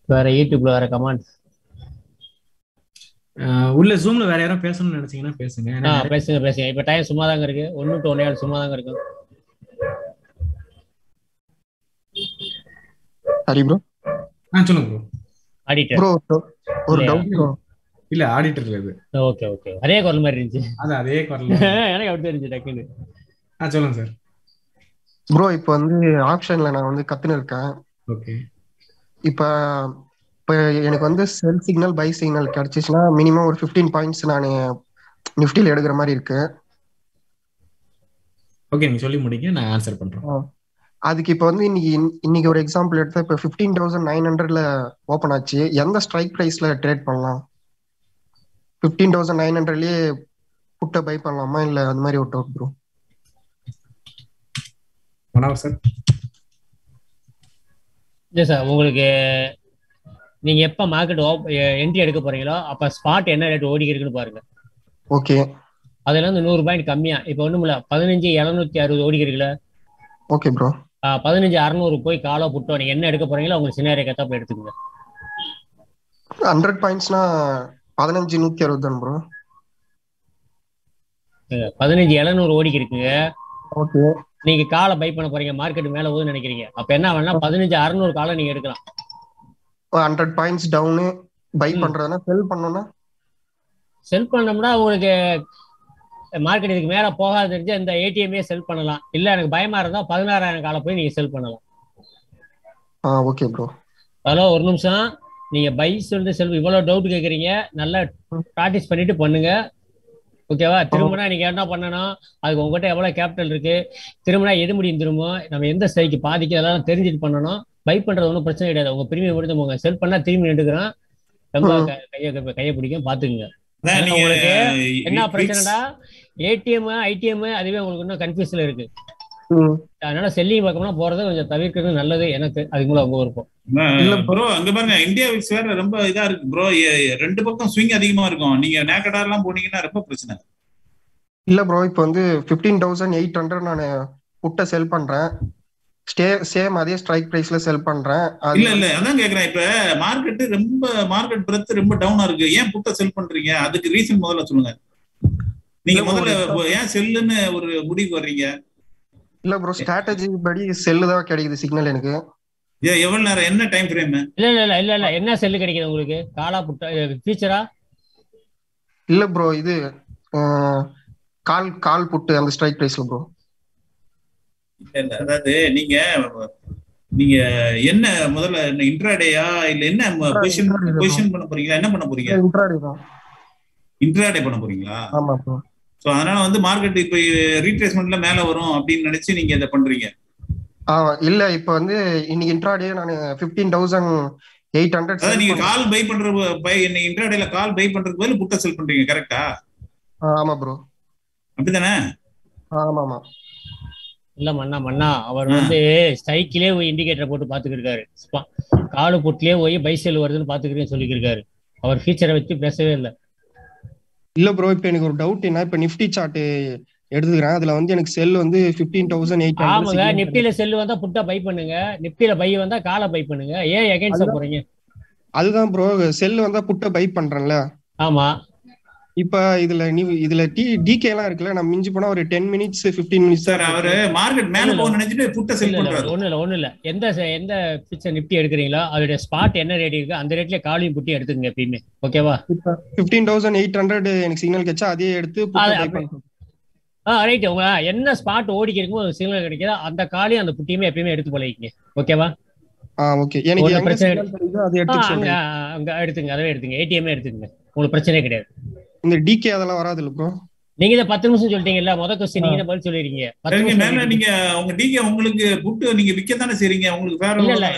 வேற யூடியூப்ல வேற கமெண்ட் அஹ் உள்ள ஜூம்ல வேற யாரும் பேசணும்னு நினைச்சீங்கன்னா பேசுங்க. பேசுங்க பேசுங்க. இப்ப டைம் சும்மா தாங்க இருக்கு. ஒன்னு டு ஒன்னே சும்மா தாங்க இருக்கு. ஹரி ப்ரோ சொல்லுங்க ப்ரோ ஆடிட்டர் ப்ரோ ஒரு? டவுட் ப்ரோ இல்ல ஆடிட்டர் இது. ஓகே ஓகே அதே குரல் மாதிரி இருந்துச்சு. அது அதே குரல் எனக்கு அப்படி தெரிஞ்சு டக்குன்னு. ஆ சொல்லுங்க சார் ப்ரோ இப்போ வந்து ஆப்ஷன்ல நான் வந்து கத்துன்னு இருக்கேன். ஓகே இப்போ இப்போ எனக்கு வந்து செல் சிக்னல் பை சிக்னல் கிடைச்சிச்சுன்னா மினிமம் ஒரு ஃபிஃப்டீன் பாயிண்ட்ஸ் நான் நிஃப்டியில் எடுக்கிற மாதிரி இருக்கு. ஓகே நீங்க சொல்லி முடிங்க நான் ஆன்சர் பண்றேன். அதுக்கு இப்போ வந்து இன்னைக்கு இன்னைக்கு ஒரு எக்ஸாம்பிள் எடுத்தா இப்போ ஃபிஃப்டீன் தௌசண்ட் நைன் ஹண்ட்ரட்ல ஓப்பன் ஆச்சு. எந்த ஸ்ட்ரைக் ப்ரைஸ்ல ட்ரேட் பண்ணலாம்? ஃபிஃப்டீன் தௌசண்ட் நைன் ஹண்ட்ரட்லயே புட்டை பை பண்ணலாமா? இல்லை அந்த மாதிரி ஒரு டவுட் ப்ரோ சார் இல்லை சார் உங்களுக்கு நீங்க எப்ப மார்க்கெட் என்ட்ரி எடுக்க போறீங்களோ அப்ப ஸ்பாட் என்ன ரேட் ஓடி இருக்குன்னு பாருங்க. ஓகே அதுல இருந்து நூறு பாயிண்ட் கம்மியா. இப்ப ஒண்ணும் இல்ல பதினஞ்சு எழுநூத்தி அறுபது ஓடி இருக்குல்ல. ஓகே ப்ரோ பதினஞ்சு அறுநூறு போய் காலோ புட்டோ நீங்க என்ன எடுக்க போறீங்களோ உங்களுக்கு சினாரிய கத்தாப்புல எடுத்துக்கோங்க. ஹண்ட்ரட் பாயிண்ட்ஸ்னா பதினஞ்சு நூத்தி அறுபது ப்ரோ பதினஞ்சு எழுநூறு ஓடிக்கு இருக்குங்க ஓகே. நீங்க காலை பை பண்ண போறீங்க மார்க்கெட் மேல போகுதுன்னு நினைக்கிறீங்க. அப்ப என்ன வேணா பதினஞ்சு அறுநூறு காலை நீங்க எடுக்கலாம். Hundred points down buy. பண்றதுனா sell பண்ணோம்னா செல் பண்ணோம்னா உங்களுக்கு மார்க்கெட் இதுக்கு மேல போகாது தெரிஞ்சு இந்த ஏடிஎம்ஏ செல் பண்ணலாம். இல்ல எனக்கு பயமா இருந்தா பதினாறாயிரம் காலை போய் நீங்க செல் பண்ணலாம். ஓகே ப்ரோ ஹலோ ஒரு நிமிஷம். நீங்க பை சொல்லிட்டு செல் இவ்வளவு டவுட் கேக்குறீங்க. நல்லா ப்ராக்டிஸ் பண்ணிட்டு பண்ணுங்க. ஓகேவா திரும்பினா நீங்க என்ன பண்ணணும்? அதுக்கு உங்ககிட்ட எவ்வளவு கேபிட்டல் இருக்கு? திரும்பினா எது முடியும் திரும்ப நம்ம எந்த ஸ்டைக்கு பாதிக்கு அதெல்லாம் தெரிஞ்சுட்டு பண்ணணும். பை பண்றது ஒன்றும் பிரச்சனை கிடையாது. உங்க பிரிமியம் முடிஞ்சு போங்க செல் பண்ணா திரும்பி எடுக்கிறோம் ரொம்ப கையை கையை பிடிக்கும். பாத்துக்குங்க உங்களுக்கு என்ன பிரச்சனைடா? ஏடிஎம் ஐடிஎம் அதுவே உங்களுக்கு இன்னும் கன்ஃபியூஸ்ல இருக்கு. ம். அதனால செல்லிங் பக்கம்னா போறது கொஞ்சம் தவிர்க்கிறது நல்லது எனக்கு. அதுக்கு மேல உங்க விருப்பம். இல்ல ப்ரோ அங்க பாருங்க இந்தியா விக்ஸ் வேற ரொம்ப இதா இருக்கு ப்ரோ ரெண்டு பக்கம் ஸ்விங் அதிகமா இருக்கும். நீங்க நேக்கடா எல்லாம் போனீங்கன்னா ரொம்ப பிரச்சனை. இல்ல ப்ரோ இப்போ வந்து ஃபிஃப்டீன் தௌசண்ட் எயிட் ஹண்ட்ரட் நான் புட்டை செல் பண்றேன். ஸ்டே சேம் அதே ஸ்ட்ரைக் பிரைஸ்ல செல் பண்றேன். இல்ல இல்ல. அதான் கேக்குறேன். இப்ப மார்க்கெட் ரொம்ப மார்க்கெட் பிரெத் ரொம்ப டவுனா இருக்கு. ஏன் புட்ட செல் பண்றீங்க? அதுக்கு ரீசன் முதல்ல சொல்லுங்க. நீங்க முதல்ல ஏன் செல்லுன்னு ஒரு முடிவுக்கு வர்றீங்க? இல்ல ப்ரோ ஸ்ட்ராட்டஜி படி செல்லு தான் கிடைக்குது சிக்னல் எனக்கு. எவ்வளவு நேரம்? என்ன டைம் ஃப்ரேம் இல்ல இல்ல இல்ல இல்ல. இல்ல என்ன செல்லு கிடைக்குது உங்களுக்கு? காலா புட்டா ஃபீச்சரா இல்ல ப்ரோ இது கால் கால் புட்டு அந்த ஸ்ட்ரைக் பிரைஸ்ல ப்ரோ இல்ல அதாவது நீங்க நீங்க என்ன முதல்ல என்ன இன்ட்ராடேயா இல்ல என்ன பொசிஷன். பொசிஷன் பண்ண போறீங்களா? என்ன பண்ண போறீங்க? இன்ட்ராடே பண்ண போறீங்களா? ஆமா சோ அதனால வந்து மார்க்கெட் இப்ப ரீட்ரேஸ்மெண்ட்ல மேல வரும் அப்படின்னு நினைச்சு நீங்க இதை பண்றீங்க. ஆ இல்ல இப்போ வந்து இன்னைக்கு இன்ட்ராடே நான் ஃபிஃப்டீன் தௌசண்ட் எயிட் ஹண்ட்ரட் அதாவது நீங்க கால் பை பண்ற பை இன்ட்ராடேல கால் பை பண்றதுக்கு பதில் புட்ட செல் பண்றீங்க கரெக்டா ஆமா ப்ரோ அப்படிதானே? ஆமா ஆமா. இல்ல மண்ணா மண்ணா அவர் வந்து ஸ்ட்ரைக்கிலே போய் இண்டிகேட்டர் போட்டு பாத்துக்கிட்டு இருக்காரு காலு பொட்டிலே போய் பைசெல் வருதுன்னு பாத்துக்கிறேன்னு சொல்லிக்கிருக்காரு. அவர் ஃபீச்சரை வச்சு பேசவே இல்லை. இல்ல ப்ரோ இப்போ எனக்கு ஒரு டவுட் என்ன இப்போ நிஃப்டி சார்ட் எடுத்துக்கிறேன். அதுல வந்து எனக்கு செல் வந்து ஃபிஃப்டீன் தௌசண்ட் எயிட் ஆமாங்க நிப்டில செல்லு வந்தா புட்டா பை பண்ணுங்க. நிப்டில பை வந்தா காலை பை பண்ணுங்க. ஏன் எகைன்ஸ்டா. போறீங்க? அதுதான் ப்ரோ செல் வந்தா புட்டை பை பண்றேன்ல. ஆமா. இப்ப இதுல நீ இதுல டி டிகே எல்லாம் இருக்குல்ல நான் மிஞ்சி போனா ஒரு ten minutes fifteen minutes sir அவரு மார்க்கெட் மேல போக நினைச்சிட்டு புட்ட செல் பண்றாரு ஒண்ணு இல்ல ஒண்ணு இல்ல எந்த எந்த பிக்சர் நிப்டி எடுக்கிறீங்களோ அதோட ஸ்பாட் என்ன ரேட் இருக்கு அந்த ரேட்ல காலையும் புட்டி எடுத்துக்கங்க எப்பயுமே. ஓகேவா பிப்டீன் தௌசண்ட் எயிட் ஹண்ட்ரட் எனக்கு சிக்னல் கிடைச்சா அதே எடுத்து. ஆ ரைட் உங்க என்ன ஸ்பாட் ஓடிக்கு இருக்குமோ சிக்னல் கிடைக்குதோ அந்த காலையும் அந்த புட்டியுமே எப்பயுமே எடுத்து பழகிங்க ஓகேவா ஆ ஓகே எனக்கு பிரச்சனை அங்க எடுத்துங்க அதவே எடுத்துங்க. ஏடிஎம்மே எடுத்துங்க உங்களுக்கு பிரச்சனையே கிடையாது. இந்த டிகே அதெல்லாம் வராது ப்ரோ நீங்க இதை பத்து நிமிஷம் சொல்லிட்டீங்கல்ல முத கொஸ்டின் நீங்க பதில் சொல்லிருக்கீங்க. நீங்க உங்க டிகே உங்களுக்கு புட்டு நீங்க விக்க தானே செய்றீங்க? உங்களுக்கு வேற இல்ல, இல்ல.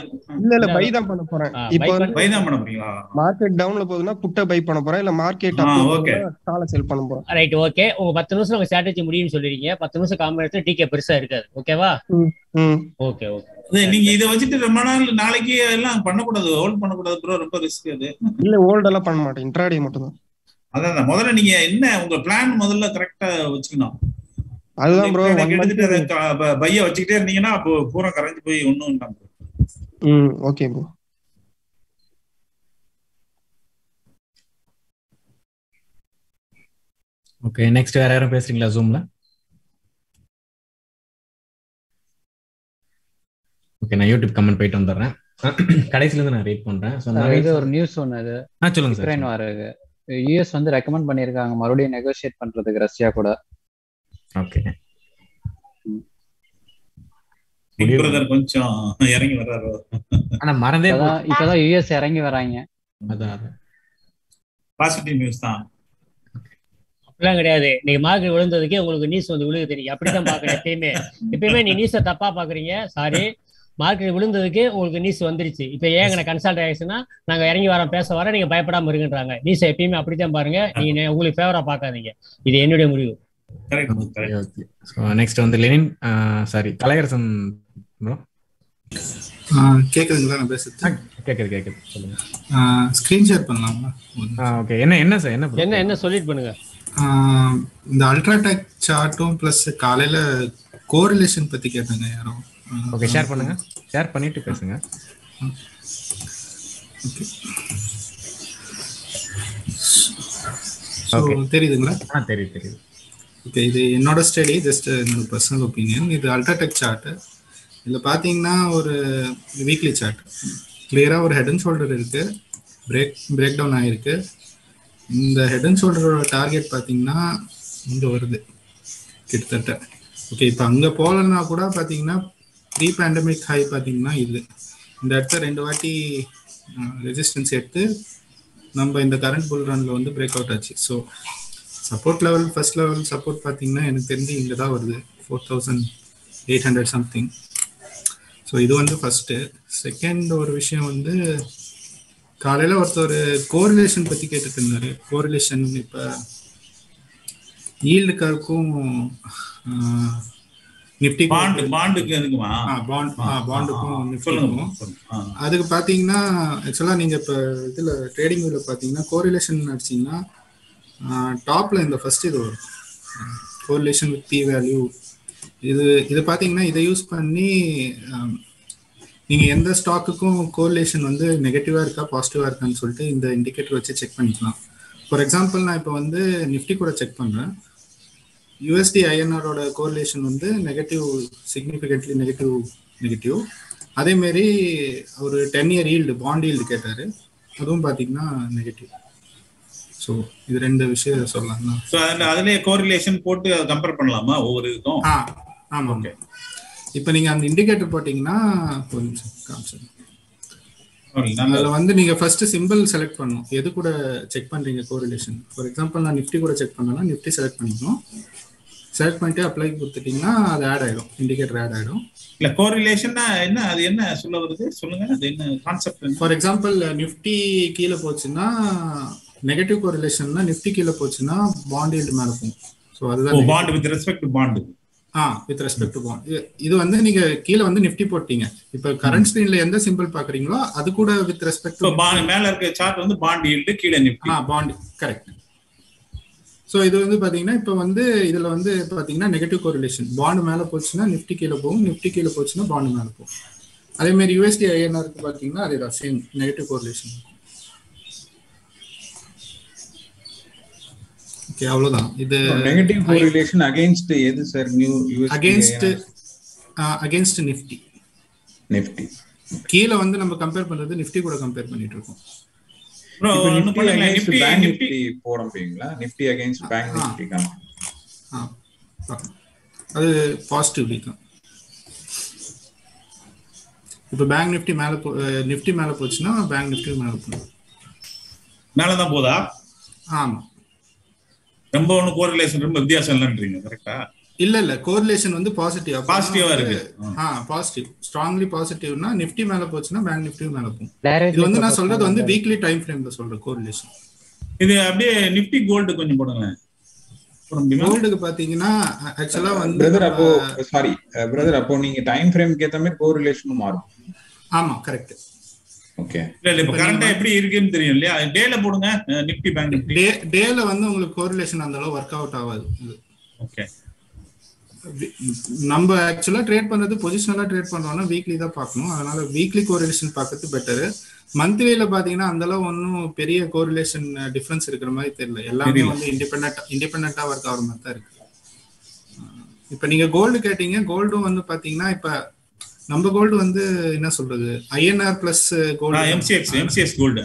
இல்ல இல்ல பை தான் பண்ண போறேன். இப்போ பை தான் பண்ண போறீங்களா? மார்க்கெட் டவுன்ல போகுதுன்னா புட்டை பை பண்ண போறேன் இல்ல மார்க்கெட் அப் okay. காலை செல் பண்ண போறேன். ரைட் ஓகே உங்க பத்து நிமிஷம் உங்க ஸ்ட்ராட்டஜி முடியும்னு சொல்லிருக்கீங்க பத்து நிமிஷம் காம்பனேஷன் டிகே பெருசா இருக்காது. ஓகேவா ம் ஓகே ஓகே நீங்க இதை வச்சுட்டு ரொம்ப நாள் நாளைக்கு எல்லாம் பண்ணக்கூடாது ஹோல்ட் பண்ணக்கூடாது ப்ரோ ரொம்ப ரிஸ்க் அது. இல்ல ஓல்ட் எல்லாம் பண்ண மாட்டேன். இன்ட்ராடே மட்டும் தான் அதான். முதல்ல நீங்க என்ன உங்க பிளான் முதல்ல கரெக்டா வச்சுக்கணும். அதுதான் ப்ரோ அதை பைய வச்சுக்கிட்டே இருந்தீங்கன்னா அப்போ பூரா கரைஞ்சு போய் ஒண்ணும். ம் ஓகே ப்ரோ ஓகே நெக்ஸ்ட் வேற யாரும் பேசுறீங்களா ஜூம்ல ஓகே நான் யூடியூப் கமெண்ட் போயிட்டு வந்துடுறேன். கடைசில இருந்து நான் ரீட் பண்றேன். ஒரு நியூஸ் இது ஆ சொல்லுங்க சார் யூஎஸ் வந்து ரெக்கமெண்ட் பண்ணிருக்காங்க மறுபடியும் நெகோஷியேட் பண்றதுக்கு ரஷ்யா கூட. ஓகே கொஞ்சம் இறங்கி வர்றாரு? ஆனா மறந்தே இப்பதான் யூஎஸ் இறங்கி வராங்க. பாசிட்டிவ் நியூஸ் தான். அப்படிலாம் கிடையாது. நீங்க மார்க்கெட் விழுந்ததுக்கே உங்களுக்கு நியூஸ் வந்து விழுகு தெரியும். அப்படிதான் பாக்குறேன் எப்பயுமே. எப்பயுமே நீ நியூஸை தப்பா பாக்குறீங்க சாரி மார்க்கெட் விழுந்ததுக்கு உங்களுக்கு நியூஸ் வந்துருச்சு. இப்ப ஏன் எனக்கு கன்சல்ட் ஆயிடுச்சுன்னா நாங்க இறங்கி வரோம் பேச வர நீங்க பயப்படாம இருங்கன்றாங்க. நியூஸ் எப்பயுமே அப்படித்தான் பாருங்க. நீங்க நெ- உங்களுக்கு ஃபேவரா பாக்காதீங்க இது என்னுடைய முடிவு. Correct correct okay so next வந்து லெனின். சாரி கலையரசன் ப்ரோ ஆ, கேக்குதுங்களா? நான் பேசுறது? கேக்குது கேக்குது. சொல்லுங்க. ஸ்கிரீன் ஷேர் பண்ணலாமா? ஆ ஓகே என்ன என்ன சார் என்ன? என்ன என்ன சொல்லிட்டு பண்ணுங்க? இந்த அல்ட்ராடெக் சார்ட்டும் ப்ளஸ் காலையில கோரிலேஷன் பத்தி கேட்டாங்க யாரும் ஓகே ஷேர் பண்ணுங்க. ஷேர் பண்ணிட்டு பேசுங்க. தெரியுதுங்களா? ஆ தெரியுது தெரியுது. ஓகே இது என்னோட ஸ்டடி ஜஸ்ட் என்னோட பர்சனல் ஒப்பீனியன் இது அல்ட்ராடெக் சார்ட் இதில் பார்த்தீங்கன்னா ஒரு வீக்லி சார்ட் கிளியராக ஒரு ஹெட் அண்ட் ஷோல்டர் இருக்கு. பிரேக் பிரேக் டவுன் ஆகிருக்கு இந்த ஹெட் அண்ட் ஷோல்டரோட டார்கெட் பார்த்தீங்கன்னா இங்கே வருது. கிட்டத்தட்ட. ஓகே இப்போ அங்கே போகலன்னா கூட பார்த்தீங்கன்னா ப்ரீ பேண்டமிக் ஹை பார்த்தீங்கன்னா இது இந்த இடத்த ரெண்டு வாட்டி ரெசிஸ்டன்ஸ் எடுத்து நம்ம இந்த கரண்ட் புல் ரன்ல வந்து பிரேக் அவுட் ஆச்சு. So support level first level support பார்த்தீங்கன்னா எனக்கு தெரிஞ்சு இங்கே தான் வருது. Four thousand eight hundred something so இது வந்து ஃபர்ஸ்ட்டு செகண்ட் ஒரு விஷயம் வந்து காலையில் ஒருத்தர் கோரிலேஷன் பற்றி கேட்டுட்டு இருந்தார். கோரிலேஷன் இப்போ ஈல்டு கருக்கும் நிப்டி பாண்டு பாண்டுக்கு எதுக்குமா பாண்ட் பாண்டுக்கும் நிஃப்டிக்கும். அதுக்கு பார்த்தீங்கன்னா ஆக்சுவலாக நீங்கள் இப்போ இதில் ட்ரேடிங் வியூவில் பார்த்தீங்கன்னா கோரிலேஷன் அடிச்சிங்கன்னா டாப்பில் இந்த ஃபர்ஸ்ட் இது வரும். கோரிலேஷன் வித் பி வேல்யூ இது இது பார்த்தீங்கன்னா இதை யூஸ் பண்ணி ஆம், நீங்க எந்த ஸ்டாக்குக்கும் கோரிலேஷன் வந்து நெகட்டிவா இருக்கா பாசிட்டிவா இருக்கான்னு சொல்லிட்டு இந்த இண்டிகேட்டர் வச்சு செக் பண்ணிக்கலாம். ஃபார் எக்ஸாம்பிள் நான் இப்போ வந்து நிஃப்டி கூட செக் பண்றேன். யூஎஸ்டி ஐஎன்ஆரோட கோரிலேஷன் வந்து நெகட்டிவ் சிக்னிஃபிகண்ட்லி நெகட்டிவ் நெகட்டிவ் அதேமாரி ஒரு ten year yield bond yield கேட்டாரு. அதுவும் பார்த்தீங்கன்னா நெகட்டிவ் ஸோ இது ரெண்டு விஷயம் சொல்லலாம். ஸோ அதில் அதுலேயே கோரிலேஷன் போட்டு கம்பேர் பண்ணலாமா? ஒவ்வொரு இதுக்கும்? ஆ ஆமாம். ஓகே இப்போ நீங்கள் அந்த இண்டிகேட்டர் போட்டிங்கன்னா ஒரு நிமிஷம் காமிச்சிடுறேன். அதில் வந்து நீங்கள் ஃபர்ஸ்ட் சிம்பிள் செலக்ட் பண்ணணும். எது கூட செக் பண்ணுறீங்க கோரிலேஷன் ஃபார் எக்ஸாம்பிள் நான் நிஃப்டி கூட செக் பண்ணேன்னா நிஃப்டி செலக்ட் பண்ணிக்கணும். செலக்ட் பண்ணிட்டு அப்ளை கொடுத்துட்டீங்கன்னா அது ஆட் ஆயிடும் இண்டிகேட்டர் ஆட் ஆயிடும். இல்ல கோரிலேஷன்னா என்ன அது என்ன சொல்ல வருது? சொல்லுங்க அது என்ன கான்செப்ட் ஃபார் எக்ஸாம்பிள் நிஃப்டி கீழே போச்சுன்னா நெகட்டிவ் கோரிலேஷன்னா நிஃப்டி கீழே போச்சுன்னா பாண்ட் ஈல்டு மேலே போகும். ஸோ அதுதான் bond with respect to bond ah with respect to bond இது வந்து நீங்க கீழே வந்து நிஃப்டி போட்டீங்க. இப்போ கரண்ட் ஸ்கிரீன்ல எந்த சிம்பிள் பாக்குறீங்களோ அது கூட வித் ரெஸ்பெக்ட் மேல இருக்க சார்ட் வந்து பாண்ட் ஈல்டு கீழே Nifty ah bond correct so இது வந்து பாத்தீங்கன்னா இப்போ வந்து இதுல வந்து பாத்தீங்கன்னா நெகட்டிவ் கோரிலேஷன் பாண்ட் மேல போச்சுன்னா நிஃப்டி கீழே போகும். நிஃப்டி கீழே போச்சுன்னா பாண்ட் மேல போகும். அதே மாதிரி யூஎஸ்டி ஐஎன்ஆருக்கு பாத்தீங்கன்னா அதே தான் சேம் நெகட்டிவ் கோரிலேஷன் ஓகே அவ்வளவுதான். இது நெகட்டிவ் கோரிலேஷன் அகைன்ஸ்ட் எது sir new against against Nifty Nifty கீழே வந்து நம்ம கம்பேர் பண்றது நிஃப்டி கூட கம்பேர் பண்ணிட்டு இருக்கோம். ப்ரோ நிஃப்டி பேங்க் நிஃப்டி போட முடியுங்களா? Nifty against Bank. நிஃப்டி. அது பாசிட்டிவ் தான் இப்போ பேங்க் நிஃப்டி மேல நிஃப்டி மேல போச்சுன்னா பேங்க் நிஃப்டி மேல போகும் மேலதான் போதா? ஆமா. ரொம்ப ஒண்ணு கோரிலேஷன் ரொம்ப வித்தியாசம் இல்லைன்றீங்க கரெக்டா இல்ல இல்ல. கோரிலேஷன் வந்து பாசிட்டிவ் Positive-ஆ இருக்கு. ஆ பாசிட்டிவ் ஸ்ட்ராங்லி பாசிட்டிவ்னா நிஃப்டி மேல போச்சுன்னா பேங்க் நிஃப்டி மேல போகும். இது வந்து நான் சொல்றது வந்து. வீக்லி டைம் ஃப்ரேம்ல சொல்றேன் கோரிலேஷன் இது அப்படியே நிஃப்டி கோல்டு கொஞ்சம் போடுங்களேன். போட முடியுமா? கோல்டுக்கு பாத்தீங்கன்னா ஆக்சுவலா வந்து பிரதர் அப்போ சாரி பிரதர் அப்போ நீங்க டைம் ஃப்ரேம்க்கு ஏத்த மாதிரி கோரிலேஷனும் மாறும். ஆமா கரெக்ட் ஓகே இல்ல இல்ல. இப்ப கரண்டா எப்படி இருக்குன்னு தெரியும் இல்லையா? டேல போடுங்க. நிஃப்டி பேங்க் டேல வந்து உங்களுக்கு கோரிலேஷன் அந்த அளவு ஒர்க் அவுட் ஆகாது. ஓகே நம்ம ஆக்சுவலா ட்ரேட் பண்றது பொசிஷனலா ட்ரேட் பண்றோம்னா வீக்லி தான் பார்க்கணும். அதனால வீக்லி கோரிலேஷன் பார்க்கறது பெட்டர் மந்த்லியில பாத்தீங்கன்னா அந்த அளவு ஒன்றும் பெரிய கோரிலேஷன் டிஃபரன்ஸ் இருக்கிற மாதிரி தெரியல. எல்லாமே. வந்து இண்டிபெண்டா இண்டிபெண்டா ஒர்க் ஆகிற மாதிரி தான் இருக்கு. இப்ப நீங்க கோல்டு கேட்டீங்க கோல்டும் வந்து பாத்தீங்கன்னா இப்ப நம்ம கோல்டு வந்து என்ன சொல்றது? INR plus gold MCX MCX gold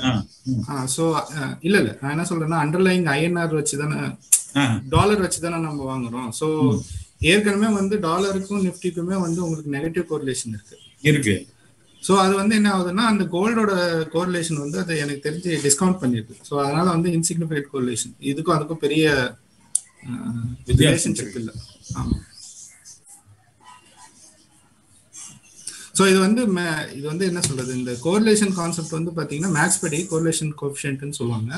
so இல்ல இல்ல. நான் என்ன சொல்றேன்னா அண்டர்லைங் ஐஎன்ஆர் வச்சு தானே டாலர் வச்சு தானே நம்ம வாங்குறோம். ஸோ ஏற்கனவே வந்து டாலருக்கும் நிஃப்டிக்குமே வந்து உங்களுக்கு நெகட்டிவ் கோரிலேஷன் இருக்கு. இருக்கு. ஸோ அது வந்து என்ன ஆகுதுன்னா அந்த கோல்டோட கோரிலேஷன் வந்து அது எனக்கு தெரிஞ்சு டிஸ்கவுண்ட் பண்ணிருக்கு. ஸோ அதனால வந்து இன்சிக்னிஃபிகண்ட் கோரிலேஷன் இதுக்கும் அதுக்கும் பெரிய ரிலேஷன்ஷிப் இல்லை. ஆமா. ஸோ இது வந்து ma- இது வந்து என்ன சொல்றது? இந்த கோரிலேஷன் கான்செப்ட் வந்து பாத்தீங்கன்னா மேக்ஸ் படி கோரிலேஷன் கோஃபிஷியன்ட்னு சொல்லுவாங்க.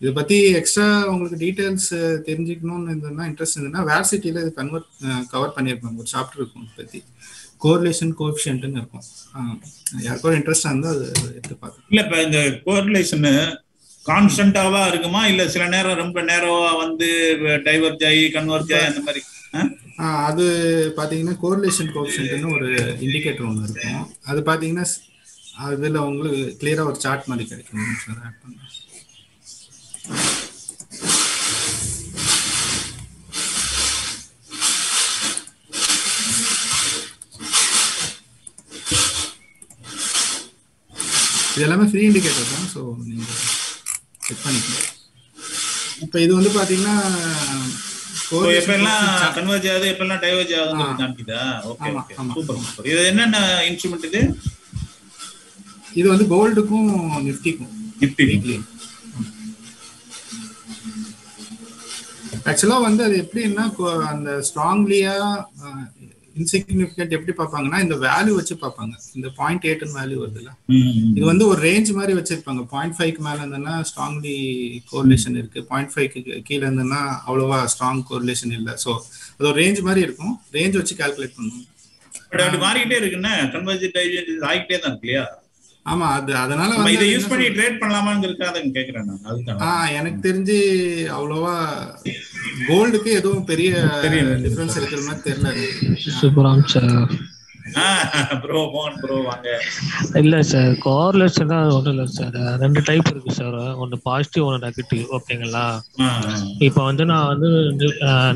இதை பத்தி எக்ஸ்ட்ரா உங்களுக்கு டீடைல்ஸ் தெரிஞ்சுக்கணும்னு இருந்ததுன்னா இன்ட்ரெஸ்ட் இருந்ததுன்னா வேர் சிட்டியில் இது கன்வெர்ட் கவர் பண்ணியிருப்பாங்க. ஒரு சாப்டர் இருக்கும் இதை பத்தி. கோரிலேஷன் கோஃபிஷியன்ட்னு இருக்கும். யாருக்கோ இன்ட்ரெஸ்ட் இருந்தால் அது எடுத்து பார்த்து. இல்ல இப்ப இந்த கோரிலேஷன் கான்ஸ்டன்டாவா இருக்குமா? இல்ல சில நேரம் ரொம்ப நேரவா வந்து டைவர்ஜ் ஆகி கன்வர்ஜ் ஆகி அந்த மாதிரி? அது பாத்தீங்கன்னா கோரிலேஷன் கோஎஃபிஷியன்ட்னு ஒரு இண்டிகேட்டர் ஒன்று இருக்கும். அது பாத்தீங்கன்னா அதுல உங்களுக்கு கிளியரா ஒரு சார்ட் மாதிரி கிடைக்கும். Add பண்றேன். இது எல்லாமே ஃப்ரீ இண்டிகேட்டர் தான் ஸோ நீங்க செக் பண்ணிக்கலாம் இப்போ இது வந்து பாத்தீங்கன்னா So, எப்ப எல்லாம் கன்வர்ஜ் ஆகுது எப்ப எல்லாம் டைவர்ஜ் ஆகுதுன்னு காமிக்குதா? Okay okay. Super super. இது என்னென்ன இன்ஸ்ட்ருமெண்ட் இது? இது வந்து கோல்டுக்கும் நிஃப்டிக்கும் நிஃப்டி வீக்லி ஆக்சுவலா வந்து அது எப்படின்னா கொ- அந்த ஸ்ட்ராங்லியா இன்சிக்னிஃபிகண்ட் எப்படி பார்ப்பாங்கன்னா இந்த வேல்யூ வச்சு பார்ப்பாங்க. இந்த பாயிண்ட் எயிட்னு வேல்யூ வருதுல்ல. இது வந்து ஒரு ரேஞ்ச் மாதிரி வச்சிருப்பாங்க. பாயிண்ட் ஃபைவ்க்கு மேல இருந்ததுன்னா ஸ்ட்ராங்லி கோரிலேஷன் இருக்கு. பாயிண்ட் ஃபைவ்க்கு கீழே இருந்ததுன்னா அவ்வளோவா ஸ்ட்ராங் கோரிலேஷன் இல்லை. ஸோ அது ஒரு ரேஞ்ச் மாதிரி இருக்கும். ரேஞ்ச் வச்சு கால்குலேட் பண்ணுவோம். பட் அப்படி மாறிக்கிட்டே இருக்குன்னா கன்வர்ஜ் ஆகிட்டே தான் இருக்கு இல்லையா? ஆமா அது அதனால இதை யூஸ் பண்ணி? ட்ரேட் பண்ணலாமாங்கிறதுக்காக கேக்குறேன் நான். எனக்கு தெரிஞ்சு அவ்வளோவா கோல்டுக்கு எதுவும் பெரிய பெரிய டிஃபரன்ஸ் இருக்கிற மாதிரி தெரியல. சூப்பராம் சார் ப்ரோ மோகன் ப்ரோ வாங்க. இல்ல சார் கோர்லெஸ் தான் ஒன்றும் இல்லை சார் ரெண்டு டைப் இருக்கு சார் ஒன்று பாசிட்டிவ் ஒன்று நெகட்டிவ் ஓகேங்களா. இப்போ வந்து நான் வந்து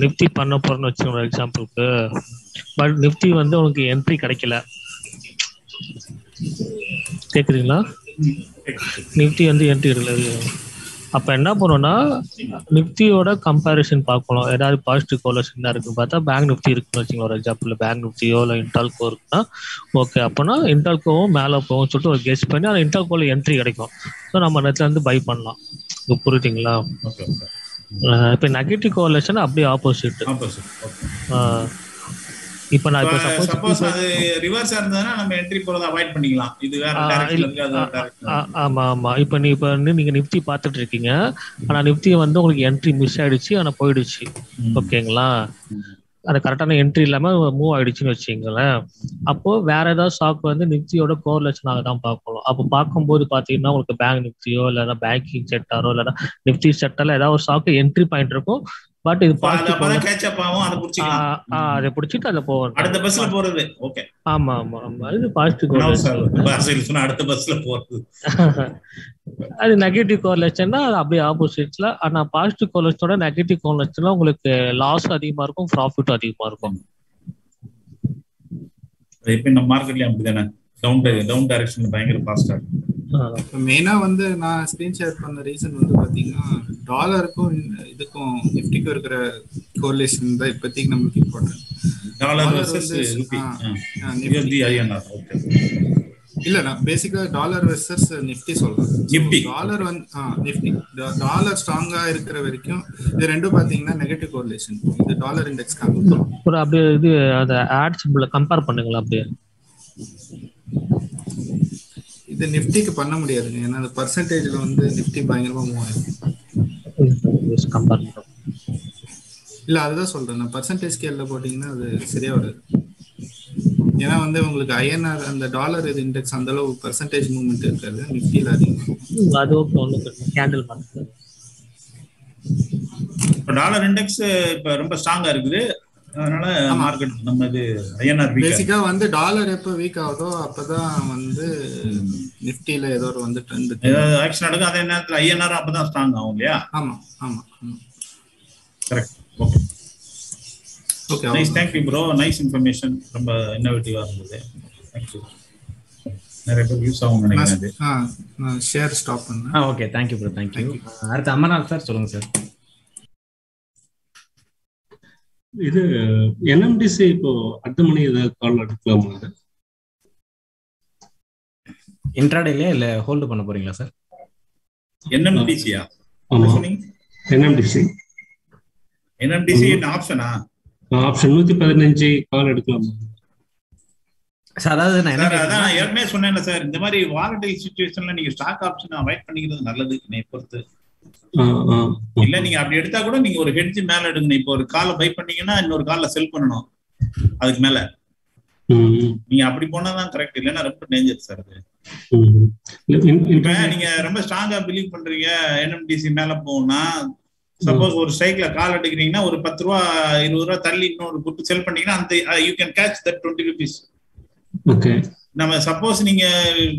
நிஃப்டி பண்ண போறேன்னு வச்சுக்கோங்க எக்ஸாம்பிளுக்கு பட் நிஃப்டி வந்து உனக்கு என்ட்ரி கிடைக்கல. கேக்குறீங்களா? நிஃப்டி வந்து என்ட்ரி இல்லை. அப்ப என்ன பண்ணணும்னா நிஃப்டியோட கம்பேரிசன் பார்க்கணும். ஏதாவது பாசிட்டிவ் கோலஸ் என்ன இருக்குன்னு பார்த்தா பேங்க் நிஃப்டி இருக்குன்னு வச்சுக்கோங்க. ஒரு எக்ஸாம்பிள் பேங்க் நிஃப்டியோ இல்லை இன்டால்கோ இருக்குன்னா ஓகே அப்போனா இன்டால்கோவும் மேலே போகும் சொல்லிட்டு ஒரு கெஸ் பண்ணி அந்த இன்டால்கோல என்ட்ரி கிடைக்கும். ஸோ நம்ம நேரத்துல இருந்து பை பண்ணலாம். புரியுதுங்களா? இப்போ நெகட்டிவ் கோலேஷன் அப்படியே ஆப்போசிட் இப்போ நான் இப்போ சப்போஸ் சப்போஸ் அது ரிவர்ஸா இருந்ததுன்னா நம்ம என்ட்ரி போறத அவாய்ட் பண்ணிக்கலாம். இது வேற ஆமா ஆமா. இப்போ நீ இப்போ வந்து நீங்க நிஃப்டி பார்த்துட்டு இருக்கீங்க. ஆனா நிஃப்டி வந்து உங்களுக்கு என்ட்ரி மிஸ் ஆயிடுச்சு ஆனா போயிடுச்சு. ஓகேங்களா? அது கரெக்டான என்ட்ரி இல்லாம மூவ் ஆயிடுச்சுன்னு வச்சுங்களேன் அப்போ வேற ஏதாவது ஸ்டாக் வந்து நிஃப்டியோட கோரிலேஷனாக தான் பார்க்கணும். அப்போ பார்க்கும்போது பாத்தீங்கன்னா உங்களுக்கு பேங்க் நிஃப்டியோ இல்லைன்னா பேங்கிங் செக்டாரோ இல்லைன்னா நிஃப்டி செக்டர்ல ஏதாவது ஒரு ஸ்டாக் என்ட்ரி பாயிண்ட் இருக்கும். பட் இது அது பிடிச்சிட்டு அதை போவோம் அடுத்த பஸ்ல போறது. ஓகே ஆமா ஆமா ஆமா. இது பாசிட்டிவ் அடுத்த பஸ்ல போறது. அது நெகட்டிவ் கோரிலேஷன்னா அது அப்படியே ஆப்போசிட்ல ஆனா பாசிட்டிவ் கோரிலேஷனோட நெகட்டிவ் கோரிலேஷன்ல உங்களுக்கு லாஸ் அதிகமா இருக்கும் ப்ராஃபிட் அதிகமா இருக்கும். இப்ப இந்த மார்க்கெட்லயும் அப்படிதானே? டவுன் டவுன் டைரக்ஷன் பயங்கர ஃபாஸ்டா இப்போ மெயினா வந்து நான் ஸ்கிரீன் ஷேர் பண்ண ரீசன் வந்து பாத்தீங்கன்னா டாலருக்கும் இதுக்கும் நிஃப்டிக்கும் இருக்கிற கோரிலேஷன் தான் இப்போதைக்கு நம்மளுக்கு important dollar versus rupee USD INR okay இல்ல நான் பேசிக்கா டாலர் வெர்சஸ் நிஃப்டி சொல்றேன். நிஃப்டி டாலர் வந்து நிஃப்டி டாலர் ஸ்ட்ராங்கா இருக்கிற வரைக்கும் இது ரெண்டும் பாத்தீங்கன்னா நெகட்டிவ் கோரிலேஷன் இது டாலர் இண்டெக்ஸ் காமிக்கும் ஒரு அப்படியே இது அந்த ஆட் சிம்பிள கம்பேர் பண்ணுங்களா அப்படியே. இது நிஃப்டிக்கு பண்ண முடியாதுங்க. ஏன்னா அந்த பர்சன்டேஜ்ல வந்து நிஃப்டி பயங்கரமா மூவ் ஆயிடும் கம்பேர் இல்ல அதுதான் சொல்றேன். நான் பர்சன்டேஜ் ஸ்கேல்ல போட்டீங்கன்னா அது சரியா வராது. ஏன்னா வந்து உங்களுக்கு ஐஎன்ஆர் அந்த டாலர் இது இண்டெக்ஸ் அந்த அளவு பர்சன்டேஜ் மூவ்மெண்ட் இருக்காது. நிஃப்டியில் அதிகம். அது ஓகே ஒன்று கேண்டில் மார்க்கெட் இப்போ டாலர் இண்டெக்ஸ் இப்ப ரொம்ப ஸ்ட்ராங்கா இருக்குது. அதனால மார்க்கெட் நம்ம இது ஐஎன்ஆர் பேசிக்கா வந்து டாலர் எப்போ வீக் ஆகுதோ அப்பதான் வந்து நிஃப்டில ஏதோ ஒரு வந்து ட்ரெண்ட் ஏதாவது ஆக்ஷன் நடக்கும் அதே நேரத்துல ஐஎன்ஆர் அப்பதான் ஸ்ட்ராங் ஆகும் இல்லையா? ஆமா ஆமா correct okay okay nice thank you bro nice information ரொம்ப இன்னோவேட்டிவா இருந்தது. தேங்க்யூ நிறைய பேர் யூஸ் ஆகும் நினைக்கிறேன் ஷேர் ஸ்டாப் பண்ணேன். ஆ okay thank you bro thank you அடுத்து அமர்நாத் சார் சொல்லுங்க சார் இது என்எம்டிசி இப்போ அடுத்த மணி ஏதாவது கால் எடுக்கலாமா? இன்ட்ராடேலயா இல்ல ஹோல்டு பண்ண போறீங்களா சார் என்எம்டிசியா என்எம்டிசி என்எம்டிசி ஆப்ஷனா ஆப்ஷன் நூத்தி பதினஞ்சு கால் எடுக்கலாமா. சார் அதாவது நான் அதான் ஏற்கனவே சொன்னேன்ல சார் இந்த மாதிரி வாலடைல் சுச்சுவேஷன்ல நீங்க ஸ்டாக் ஆப்ஷன் அவாய்ட் பண்ணிக்கிறது நல்லது என்னை பொறுத்து. இல்ல நீங்க அப்படி எடுத்தா கூட நீங்க ஒரு ஹெட்ஜ் மேல எடுங்க. இப்போ ஒரு காலை பை பண்ணீங்கன்னா இன்னொரு கால்ல செல் பண்ணணும் அதுக்கு மேல. நீங்க அப்படி போனாதான் கரெக்ட் இல்லைன்னா ரொம்ப டேஞ்சர் சார் அது. இப்ப நீங்க ரொம்ப ஸ்ட்ராங்கா பிலீவ் பண்றீங்க என்எம்டிசி மேல போகும்னா சப்போஸ் ஒரு ஸ்ட்ரைக்ல கால் அடிக்கிறீங்கன்னா ஒரு பத்து ரூபா இருபது ரூபா தள்ளி இன்னொரு புட்டு செல் பண்ணீங்கன்னா அந்த you can catch that twenty rupees okay. நம்ம சப்போஸ் நீங்க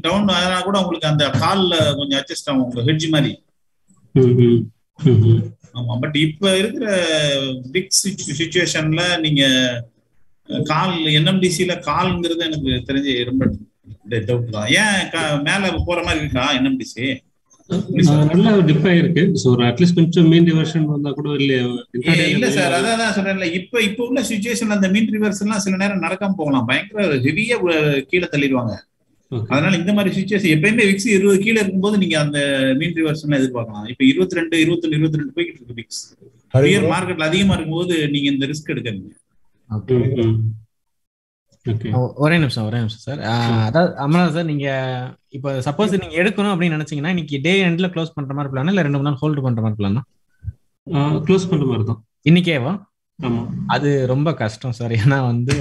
டவுன் ஆனா கூட உங்களுக்கு அந்த கால்ல கொஞ்சம் அட்ஜஸ்ட் ஆகும் உங்க ஹெட்ஜ் மாதிரி. ஆமா பட் இப்ப இருக்கிற பிக் சுச்சுவேஷன்ல நீங்க கால் என்எம்டிசில கால்ங்கிறது எனக்கு தெரிஞ்சு ரொம்ப டவுட் தான். ஏன் மேல போற மாதிரி இருக்கா என்எம்டிசி நல்லா டிப் ஆயிருக்கு. ஒரு அட்லீஸ்ட் கொஞ்சம் மீன் வெர்ஷன் வந்தா கூட இல்லையா? இல்ல சார் அதான் தான் சொல்றேன்ல. இப்ப இப்ப உள்ள சுச்சுவேஷன்ல அந்த மீன் ரிவர்ஸ் எல்லாம் சில நேரம் நடக்காம போகலாம். பயங்கர ஹெவியா கீழே தள்ளிடுவாங்க. அதனால இந்த மாதிரி சுச்சுவேஷன் எப்பயுமே விக்ஸ் இருபது கீழே இருக்கும்போது நீங்க அந்த மீன் ரிவர்ஸ் எல்லாம் எதிர்பார்க்கலாம். இப்ப இருபத்தி ரெண்டு இருபத்தி இருபத்தி ரெண்டு போய்கிட்டு இருக்கு விக்ஸ் மார்க்கெட்ல அதிகமா இருக்கும்போது நீங்க இந்த ரிஸ்க் எடுக்காதீங்க. ஒ- ஒரே நிமிஷம் ஒரே நிமிஷம் சார். அதாவது அமர்நாத் சார் நீங்க இப்போ சப்போஸ் நீங்க எடுக்கணும் அப்படின்னு நினைச்சீங்கன்னா இன்னைக்கு டே எண்ட்ல க்ளோஸ் பண்ற மாதிரி பிளான் இல்ல ரெண்டு மூணு நாள் ஹோல்டு பண்ற மாதிரி பிளான் க்ளோஸ் பண்ற மாதிரி தான். இன்னைக்கேவா? ஆமா. அது ரொம்ப கஷ்டம் சார். ஏன்னா வந்து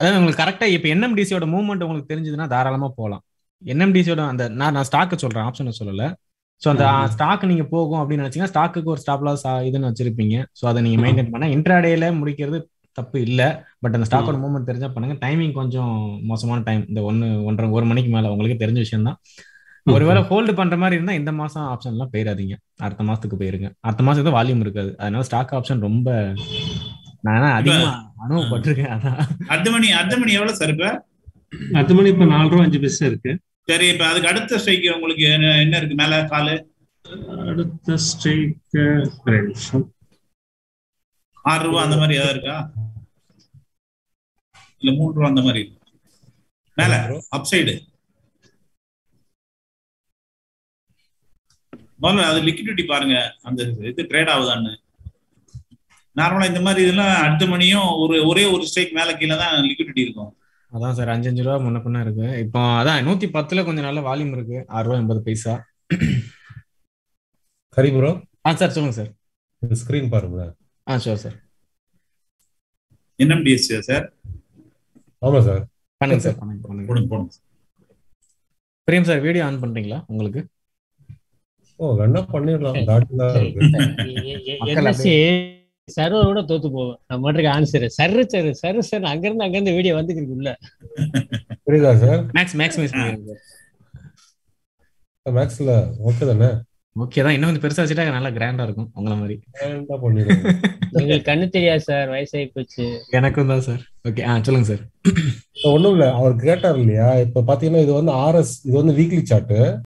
அதாவது உங்களுக்கு கரெக்டா இப்ப என்எம்டிசியோட மூவ்மெண்ட் உங்களுக்கு தெரிஞ்சதுன்னா தாராளமா போகலாம் என்எம்டிசியோட அந்த நான் நான் ஸ்டாக்கு சொல்றேன் ஆப்ஷனை சொல்லல. ஸோ அந்த. ஸ்டாக் நீங்க போகும் அப்படின்னு நினைச்சீங்கன்னா ஸ்டாக்குக்கு ஒரு ஸ்டாப் லாஸ் இதுன்னு வச்சிருப்பீங்க. ஸோ அதை நீங்க மெயின்டைன் பண்ண இன்ட்ராடேல முடிக்கிறது தப்பு இல்ல. பட் அந்த ஸ்டாக்கோட மூவ்மெண்ட் தெரிஞ்சா பண்ணுங்க. டைமிங் கொஞ்சம் மோசமான டைம் இந்த ஒன்னு ஒன்றரை ஒரு மணிக்கு மேல உங்களுக்கு தெரிஞ்ச விஷயம் தான். ஒருவேளை ஹோல்டு பண்ற மாதிரி இருந்தா இந்த மாசம் ஆப்ஷன் எல்லாம் போயிடாதீங்க அடுத்த மாசத்துக்கு போயிருங்க. அடுத்த மாசம் ஏதோ வால்யூம் இருக்காது. அதனால ஸ்டாக் ஆப்ஷன் ரொம்ப நான் அதிகமா அனுபவப்பட்டிருக்கேன். அதான் அடுத்த மணி அடுத்த மணி எவ்வளவு சார் இப்ப? அடுத்த மணி இப்ப நாலு ரூபா அஞ்சு பைசா இருக்கு. சரி இப்ப அதுக்கு அடுத்த ஸ்ட்ரைக் உங்களுக்கு என்ன என்ன இருக்கு? மேல காலு? அடுத்த ஸ்ட்ரைக் ஆறு ரூபா அந்த மாதிரி ஏதாவது இருக்கா? இல்ல மூணு ரூபா அந்த மாதிரி. மேல அப் சைடு முதல்ல அது லிக்விடிட்டி பாருங்க. அந்த இது ட்ரேட் ஆகுதான்னு. நார்மலா இந்த மாதிரி இதெல்லாம் அடுத்த மணியும் ஒரு ஒரே ஒரு ஸ்ட்ரைக் மேல கீழே தான் லிக்விடிட்டி இருக்கும். அதான் சார் அஞ்சு அஞ்சு ரூபா முன்ன பின்ன இருக்கு. இப்போ அதான் நூத்தி பத்துல கொஞ்சம் நல்ல வால்யூம் இருக்கு. ஆறு ரூபா எண்பது பைசா. ஹரி ப்ரோ ஆ சார் சொல்லுங்க சார். ஸ்கிரீன் பாருங்க. ஆ ஷோர் சார் என்எம்டிஎஸ் சார்? ஆமா சார். பண்ணுங்க சார் பண்ணுங்க பண்ணுங்க. போடுங்க போடுங்க பிரேம் சார் வீடியோ ஆன் பண்றீங்களா உங்களுக்கு? ஓ வேணா பண்ணிடலாம். என்எஸ்சி சர்வரோட தோத்து போவேன். நம்ம மட்டும் ஆன்சர் சரு சரு சரு சரு அங்க இருந்து அங்க இருந்து வீடியோ வந்துருக்கு உள்ள புரியுதா சார் மேக்ஸ் மேக்ஸிமைஸ் பண்ணிருங்க மேக்ஸ்ல ஓகே தானே? ஓகே தான். இன்னும் கொஞ்சம் பெருசா வச்சுட்டா நல்லா கிராண்டா இருக்கும் உங்கள மாதிரி. வேண்டா பண்ணிடுங்க. எங்களுக்கு கண்ணு தெரியாது சார் வயசாகி போச்சு. எனக்கும் தான் சார் ஓகே ஆ சொல்லுங்க சார் ஒண்ணும் இல்ல. அவர் கேட்டார் இல்லையா? இப்ப பாத்தீங்கன்னா இது வந்து ஆர்எஸ் இது வந்து வீக்லி சார்ட்